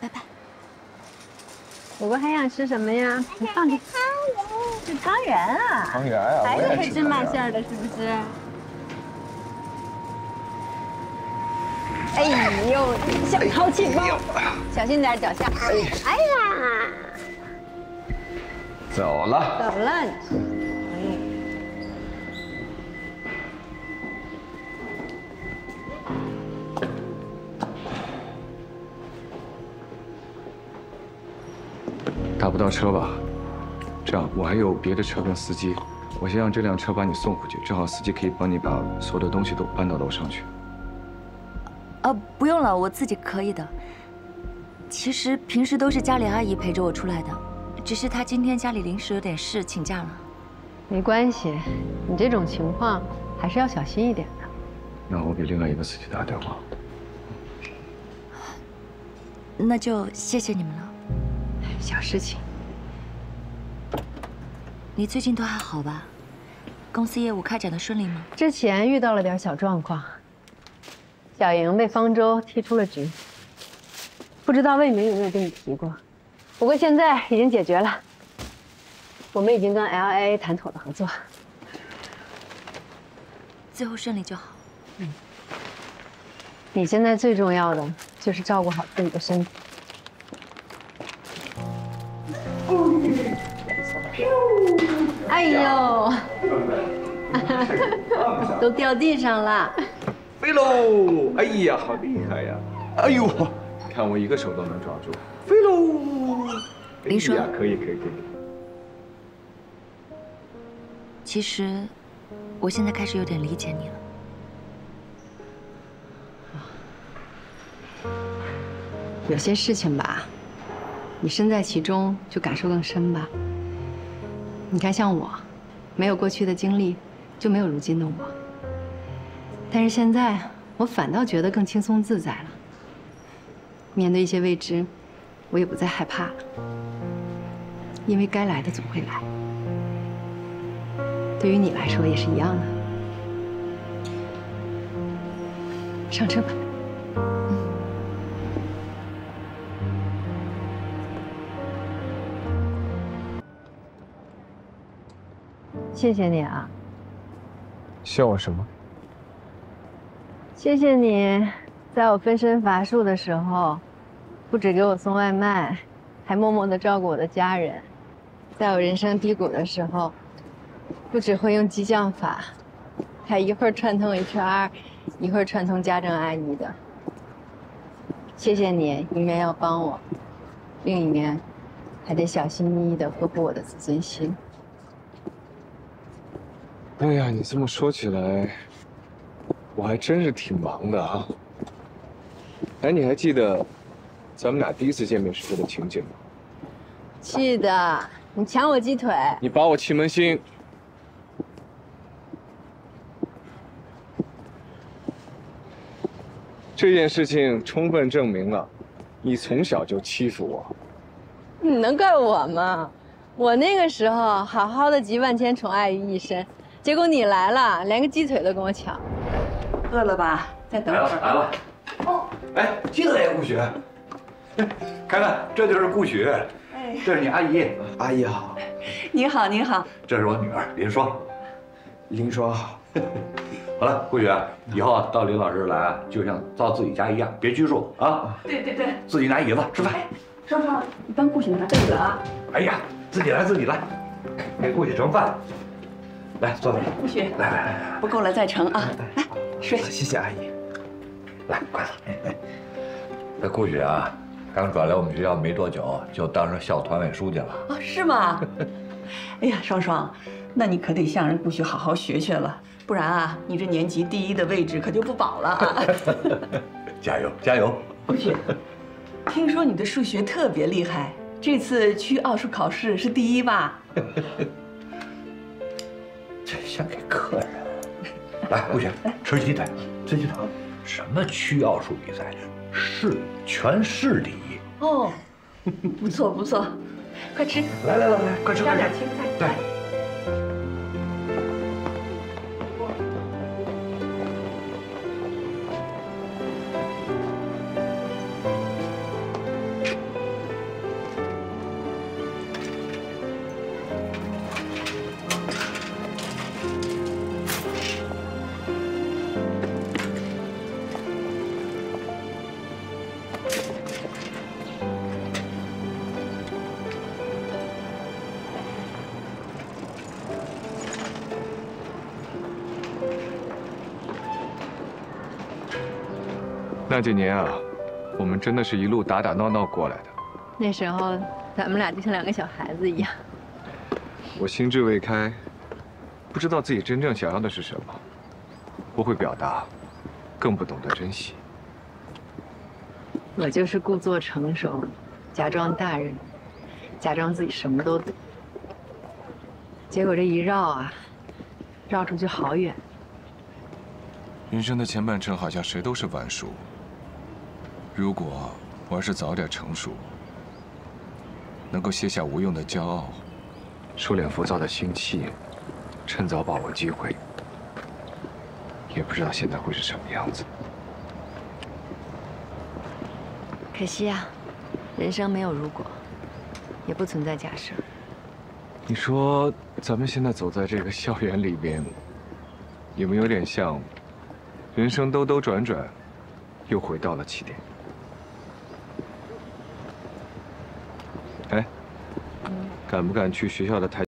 拜拜。果果还想吃什么呀？你放着。汤圆。是汤圆啊。汤圆啊，还是黑芝麻馅的，是不是？哎呦，小淘气包，小心点脚下。哎呀。走了。走了打不到车吧？这样我还有别的车跟司机。我先让这辆车把你送回去正好司机可以帮你把所有的东西都搬到楼上去。啊不用了我自己可以的。其实平时都是家里阿姨陪着我出来的。只是他今天家里临时有点事，请假了。没关系，你这种情况还是要小心一点的。那我给另外一个司机打电话。那就谢谢你们了。小事情。你最近都还好吧？公司业务开展的顺利吗？之前遇到了点小状况，小莹被方舟踢出了局。不知道魏明有没有跟你提过？不过现在已经解决了，我们已经跟 LA 谈妥了合作。最后顺利就好。嗯。你现在最重要的就是照顾好自己的身体。哎呦，都掉地上了，飞喽！哎呀，好厉害呀！哎呦，看我一个手都能抓住，飞喽！林叔，可以可以可以。其实，我现在开始有点理解你了。有些事情吧，你身在其中就感受更深吧。你看，像我，没有过去的经历，就没有如今的我。但是现在，我反倒觉得更轻松自在了。面对一些未知，我也不再害怕了，因为该来的总会来。对于你来说也是一样的。上车吧。谢谢你啊！谢我什么？谢谢你，在我分身乏术的时候，不止给我送外卖，还默默的照顾我的家人；在我人生低谷的时候，不只会用激将法，还一会儿串通 HR，一会儿串通家政阿姨的。谢谢你，一面要帮我，另一面还得小心翼翼的呵护我的自尊心。哎呀，你这么说起来，我还真是挺忙的啊。哎，你还记得咱们俩第一次见面时候的情景吗？记得，你抢我鸡腿，你把我气门芯。这件事情充分证明了，你从小就欺负我。你能怪我吗？我那个时候好好的集万千宠爱于一身。结果你来了，连个鸡腿都跟我抢。饿了吧？再等会儿。来了。哦。哎，进来呀，顾雪。看看，这就是顾雪。哎，这是你阿姨。阿姨好。你好，你好。这是我女儿林双。林双好。好了，顾雪，以后啊，到林老师来，就像到自己家一样，别拘束啊。对对对。自己拿椅子吃饭。双双，你帮顾雪拿被子啊。哎呀，自己来，自己来，给顾雪盛饭。来坐吧，顾雪，来来来，不够了再盛啊！来睡。谢谢阿姨。来，快坐。这顾雪啊，刚转来我们学校没多久，就当上校团委书记了。啊，是吗？哎呀，双双，那你可得向人顾雪好好学学了，不然啊，你这年级第一的位置可就不保了啊！加油，加油！顾雪，听说你的数学特别厉害，这次区奥数考试是第一吧？这先给客人，来，顾雪，吃鸡腿，吃鸡腿。什么区奥数比赛？市全市第一。哦，不错不错，快吃。来来来来，快吃，加点青菜。对。几年啊，我们真的是一路打打闹闹过来的。那时候咱们俩就像两个小孩子一样。我心智未开，不知道自己真正想要的是什么，不会表达，更不懂得珍惜。我就是故作成熟，假装大人，假装自己什么都懂。结果这一绕啊，绕出去好远。人生的前半程好像谁都是晚熟。如果我要是早点成熟，能够卸下无用的骄傲，收敛浮躁的心气，趁早把握机会，也不知道现在会是什么样子。可惜啊，人生没有如果，也不存在假设。你说咱们现在走在这个校园里边，有没有点像？人生兜兜转转，又回到了起点。哎，敢不敢去学校的台？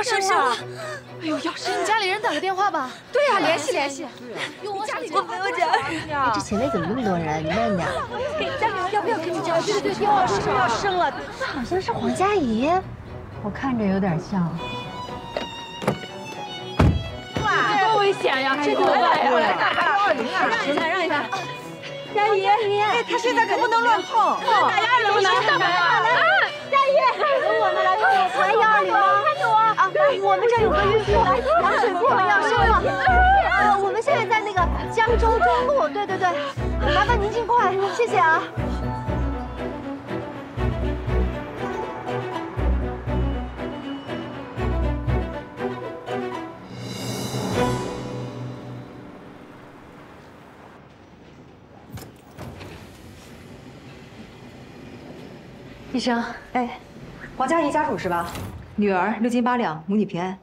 要生了？哎呦，要生！你家里人打个电话吧。对呀，联系联系。你家里我没有家。这前面怎么那么多人？你慢点。要不要给你叫？对对对，要生要生了。那好像是黄佳怡，我看着有点像。哇，多危险呀！这多危险！来打幺二零啊！让一下，让一下。佳怡，佳怡，他现在可不能乱碰。打幺二零，能干嘛呀？佳怡，我们来帮我查幺二零我们这有个孕妇，羊水库要生了。呃，我们现在在那个江州中路，对对对，麻烦您尽快，谢谢啊。医生，哎，黄佳怡家属是吧？女儿六斤八两，母女平安。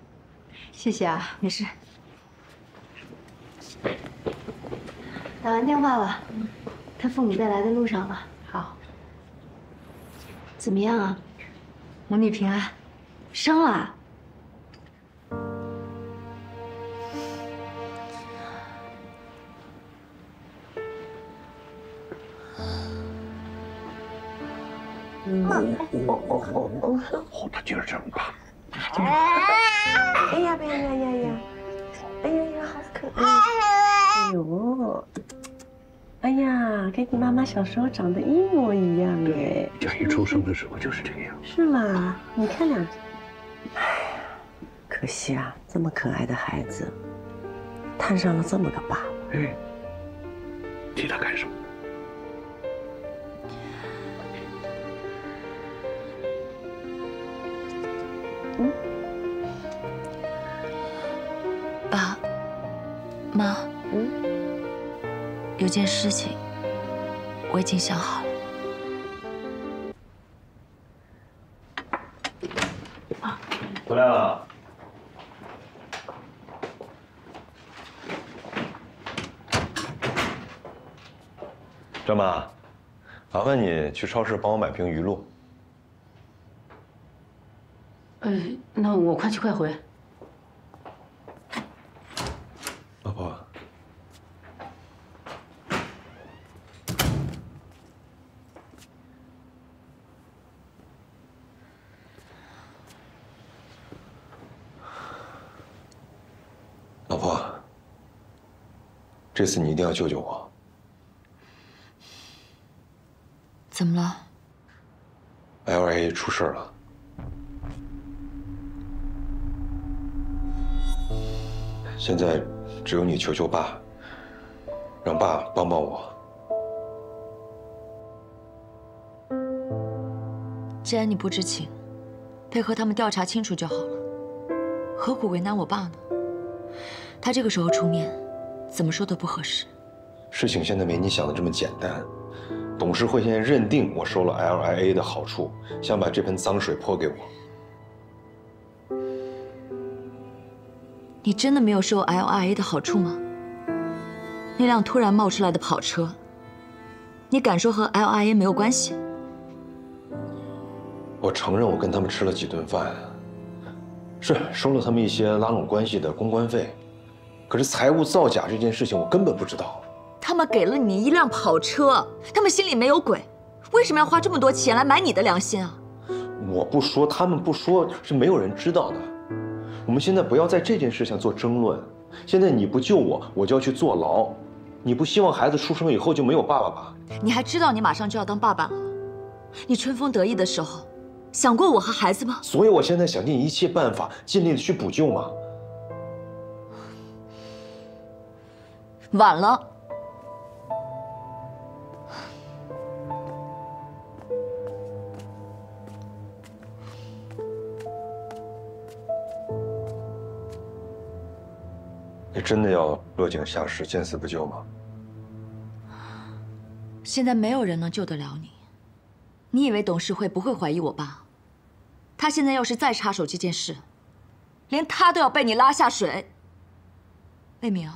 谢谢啊，没事。打完电话了，他父母在来的路上了。好。怎么样啊？母女平安，生了。哦，他劲儿真大。哎呀，哎呀呀呀呀！哎呀呀，好可爱！哎呦，哎呀，跟你妈妈小时候长得一模一样哎。佳怡出生的时候就是这个样。是吗？你看两只。哎呀，可惜啊，这么可爱的孩子，摊上了这么个爸爸。哎，替他干事情，我已经想好了。回来了。张妈，麻烦你去超市帮我买瓶鱼露。呃，那我快去快回。老婆，老婆，这次你一定要救救我。怎么了？LA 出事了。现在只有你求求爸，让爸帮帮我。既然你不知情，配合他们调查清楚就好了，何苦为难我爸呢？他这个时候出面，怎么说都不合适。事情现在没你想的这么简单，董事会现在认定我收了 LIA 的好处，想把这盆脏水泼给我。你真的没有收 LIA 的好处吗？那辆突然冒出来的跑车，你敢说和 LIA 没有关系？我承认我跟他们吃了几顿饭，是收了他们一些拉拢关系的公关费，可是财务造假这件事情我根本不知道。他们给了你一辆跑车，他们心里没有鬼，为什么要花这么多钱来买你的良心啊？我不说，他们不说，是没有人知道的。我们现在不要在这件事上做争论。现在你不救我，我就要去坐牢。你不希望孩子出生以后就没有爸爸吧？你还知道你马上就要当爸爸了？你春风得意的时候，想过我和孩子吗？所以我现在想尽一切办法，尽力的去补救嘛。晚了。你真的要落井下石、见死不救吗？现在没有人能救得了你。你以为董事会不会怀疑我爸？他现在要是再插手这件事，连他都要被你拉下水。魏明，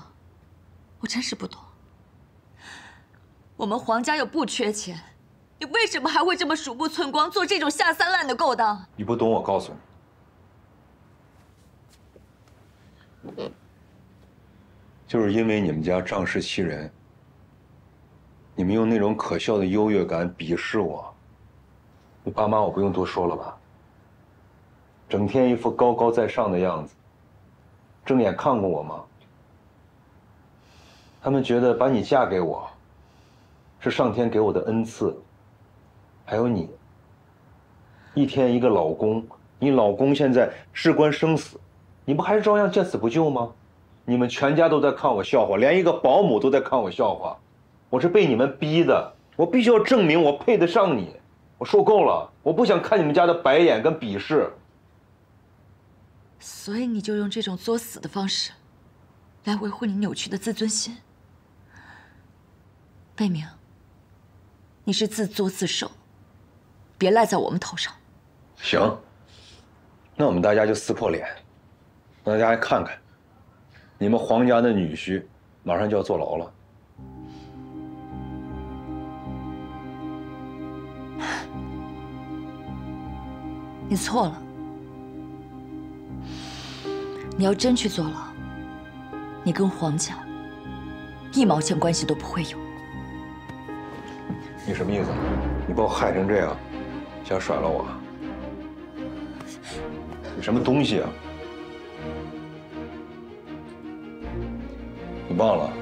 我真是不懂，我们黄家又不缺钱，你为什么还会这么鼠目寸光，做这种下三滥的勾当？你不懂，我告诉你。就是因为你们家仗势欺人，你们用那种可笑的优越感鄙视我。你爸妈我不用多说了吧？整天一副高高在上的样子，正眼看过我吗？他们觉得把你嫁给我，是上天给我的恩赐。还有你，一天一个老公，你老公现在事关生死，你不还是照样见死不救吗？你们全家都在看我笑话，连一个保姆都在看我笑话，我是被你们逼的，我必须要证明我配得上你。我受够了，我不想看你们家的白眼跟鄙视。所以你就用这种作死的方式，来维护你扭曲的自尊心。魏明，你是自作自受，别赖在我们头上。行，那我们大家就撕破脸，让大家看看。你们皇家的女婿马上就要坐牢了，你错了。你要真去坐牢，你跟皇家一毛钱关系都不会有。你什么意思？你把我害成这样，想甩了我？你什么东西啊？你忘了，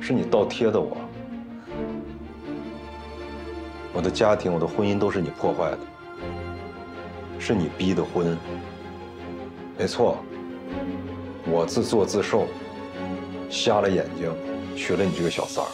是你倒贴的我，我的家庭、我的婚姻都是你破坏的，是你逼的婚。没错，我自作自受，瞎了眼睛，娶了你这个小三儿。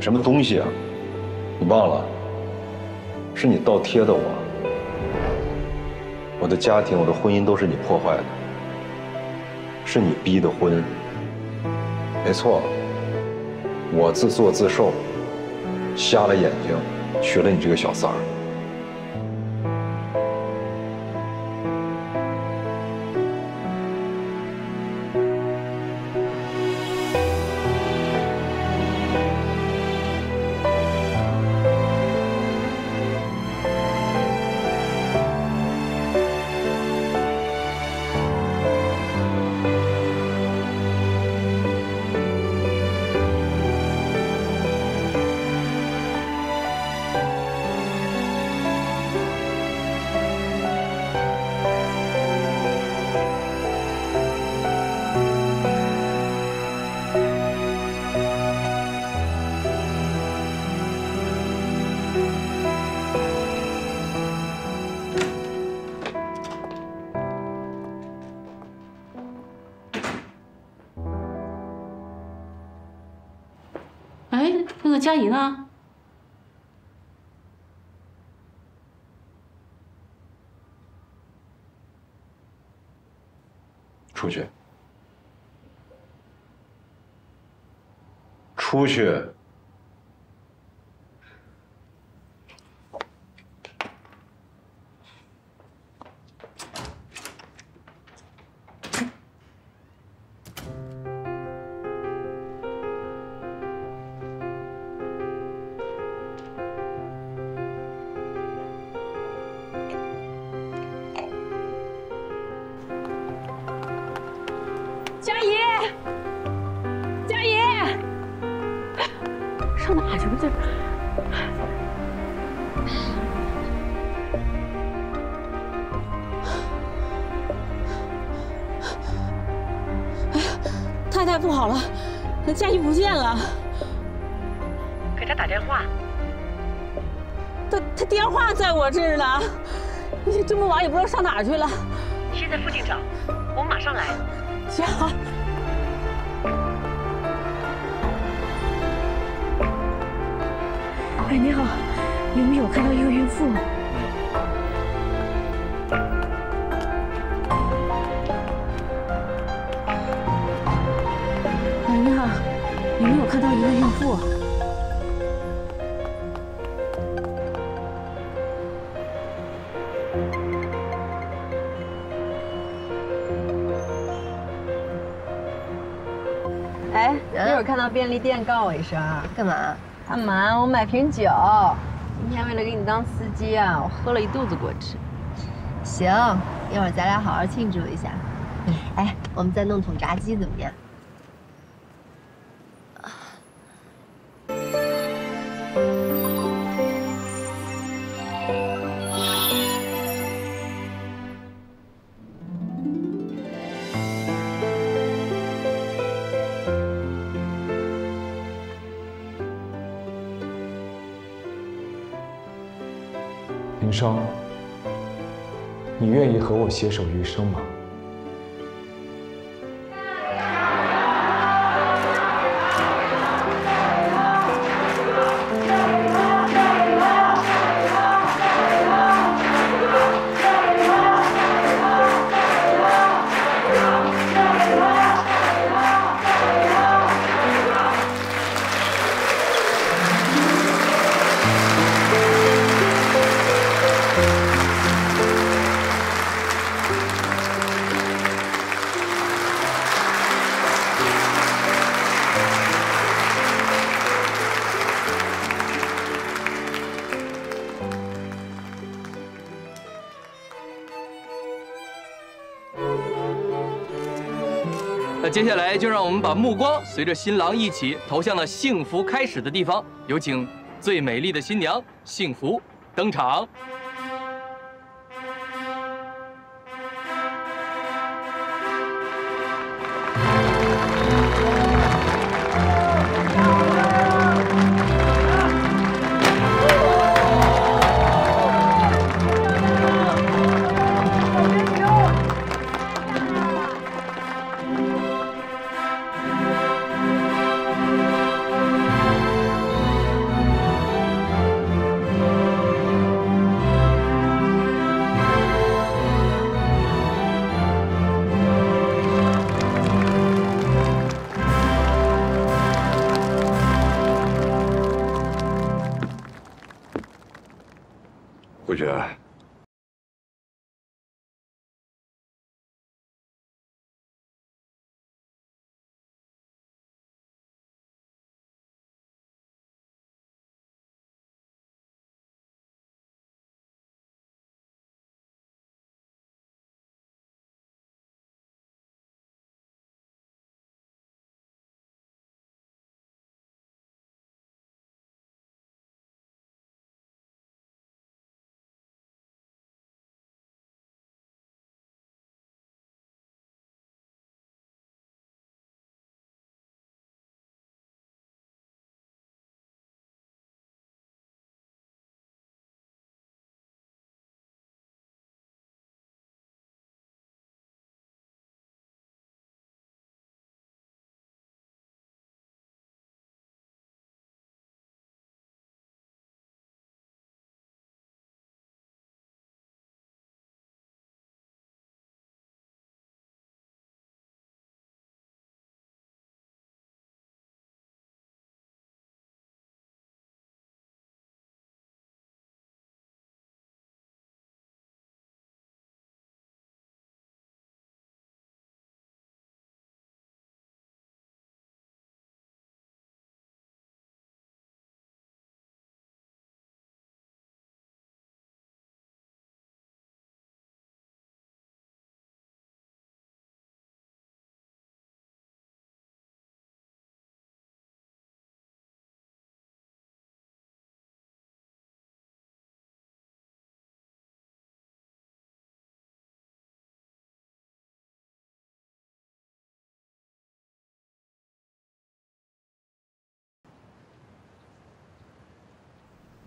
什么东西啊？你忘了？是你倒贴的我。我的家庭，我的婚姻都是你破坏的，是你逼的婚。没错，我自作自受，瞎了眼睛，娶了你这个小三儿。佳怡呢？出去！出去！便利店告我一声啊！干嘛？干嘛？我买瓶酒，今天为了给你当司机啊，我喝了一肚子果汁。行，一会儿咱俩好好庆祝一下。哎，我们再弄桶炸鸡怎么携手余生吗？接下来就让我们把目光随着新郎一起投向了幸福开始的地方，有请最美丽的新娘幸福登场。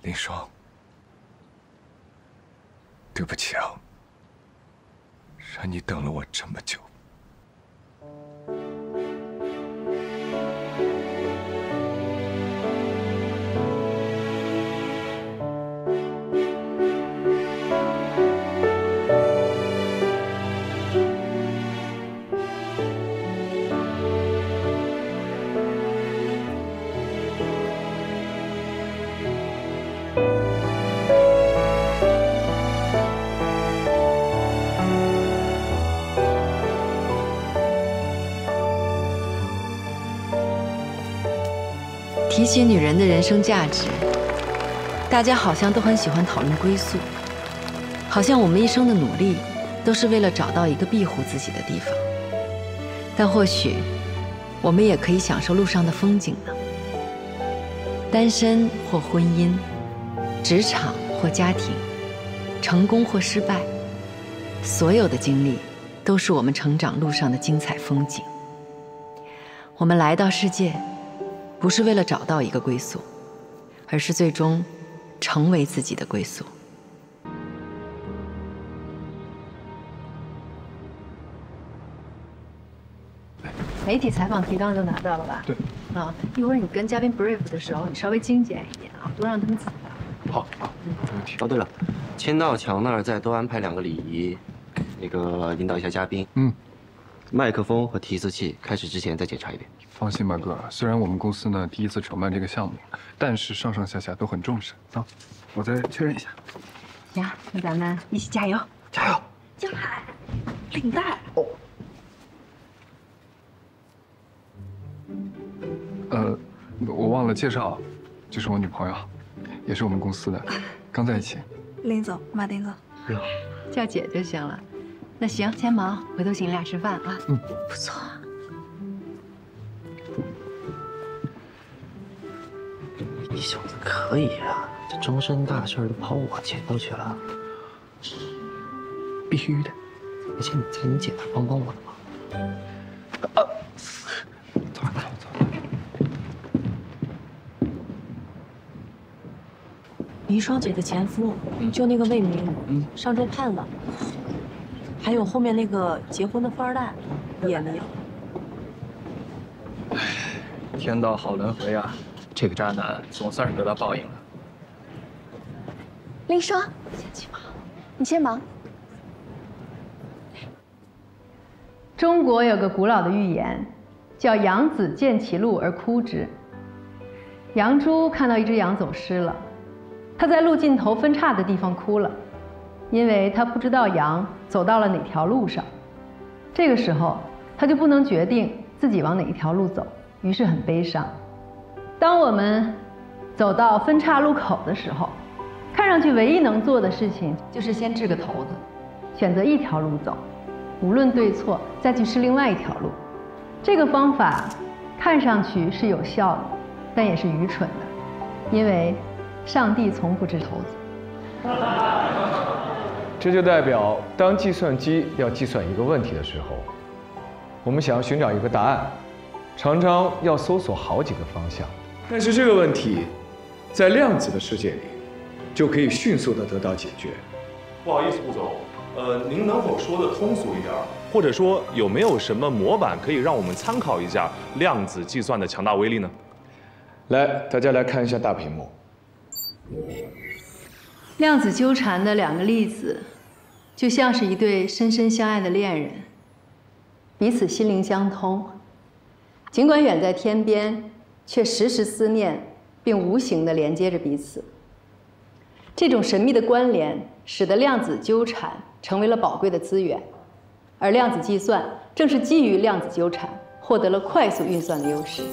林霜，对不起啊，让你等了我这么久。提起女人的人生价值，大家好像都很喜欢讨论归宿，好像我们一生的努力都是为了找到一个庇护自己的地方。但或许，我们也可以享受路上的风景呢。单身或婚姻，职场或家庭，成功或失败，所有的经历都是我们成长路上的精彩风景。我们来到世界。不是为了找到一个归宿，而是最终成为自己的归宿。媒体采访提纲都拿到了吧？对。啊，一会儿你跟嘉宾 brief 的时候，你稍微精简一点啊，多让他们自己好，好，没问题。哦，对了，签到墙那儿再多安排两个礼仪，那个引导一下嘉宾。嗯。麦克风和提词器开始之前再检查一遍。放心吧，哥。虽然我们公司呢第一次承办这个项目，但是上上下下都很重视啊。我再确认一下。行，那咱们一起加油！加油！江海，领带。哦。呃，我忘了介绍，这是我女朋友，也是我们公司的，刚在一起。林总，马丁总。你好叫姐就行了。那行，先忙，回头请你俩吃饭啊。嗯，不错。你小子可以啊，这终身大事都跑我前头去了，必须的。而且你在你姐那帮帮我的忙。啊，走走走。林双姐的前夫，就那个魏明，上周判了。还有后面那个结婚的富二代，也没有。唉，天道好轮回啊！这个渣男总算是得到报应了。林双，先去忙，你先忙。中国有个古老的寓言，叫“杨子见其鹿而哭之”。杨朱看到一只羊走失了，它在路尽头分叉的地方哭了。因为他不知道羊走到了哪条路上。这个时候，他就不能决定自己往哪一条路走，于是很悲伤。当我们走到分岔路口的时候，看上去唯一能做的事情就是先掷个骰子，选择一条路走，无论对错，再去试另外一条路。这个方法看上去是有效的，但也是愚蠢的，因为上帝从不掷骰子。这就代表，当计算机要计算一个问题的时候，我们想要寻找一个答案，常常要搜索好几个方向。但是这个问题，在量子的世界里，就可以迅速的得到解决。不好意思，顾总，呃，您能否说的通俗一点，或者说有没有什么模板可以让我们参考一下量子计算的强大威力呢？来，大家来看一下大屏幕。量子纠缠的两个粒子，就像是一对深深相爱的恋人，彼此心灵相通，尽管远在天边，却时时思念，并无形地连接着彼此。这种神秘的关联，使得量子纠缠成为了宝贵的资源，而量子计算正是基于量子纠缠，获得了快速运算的优势。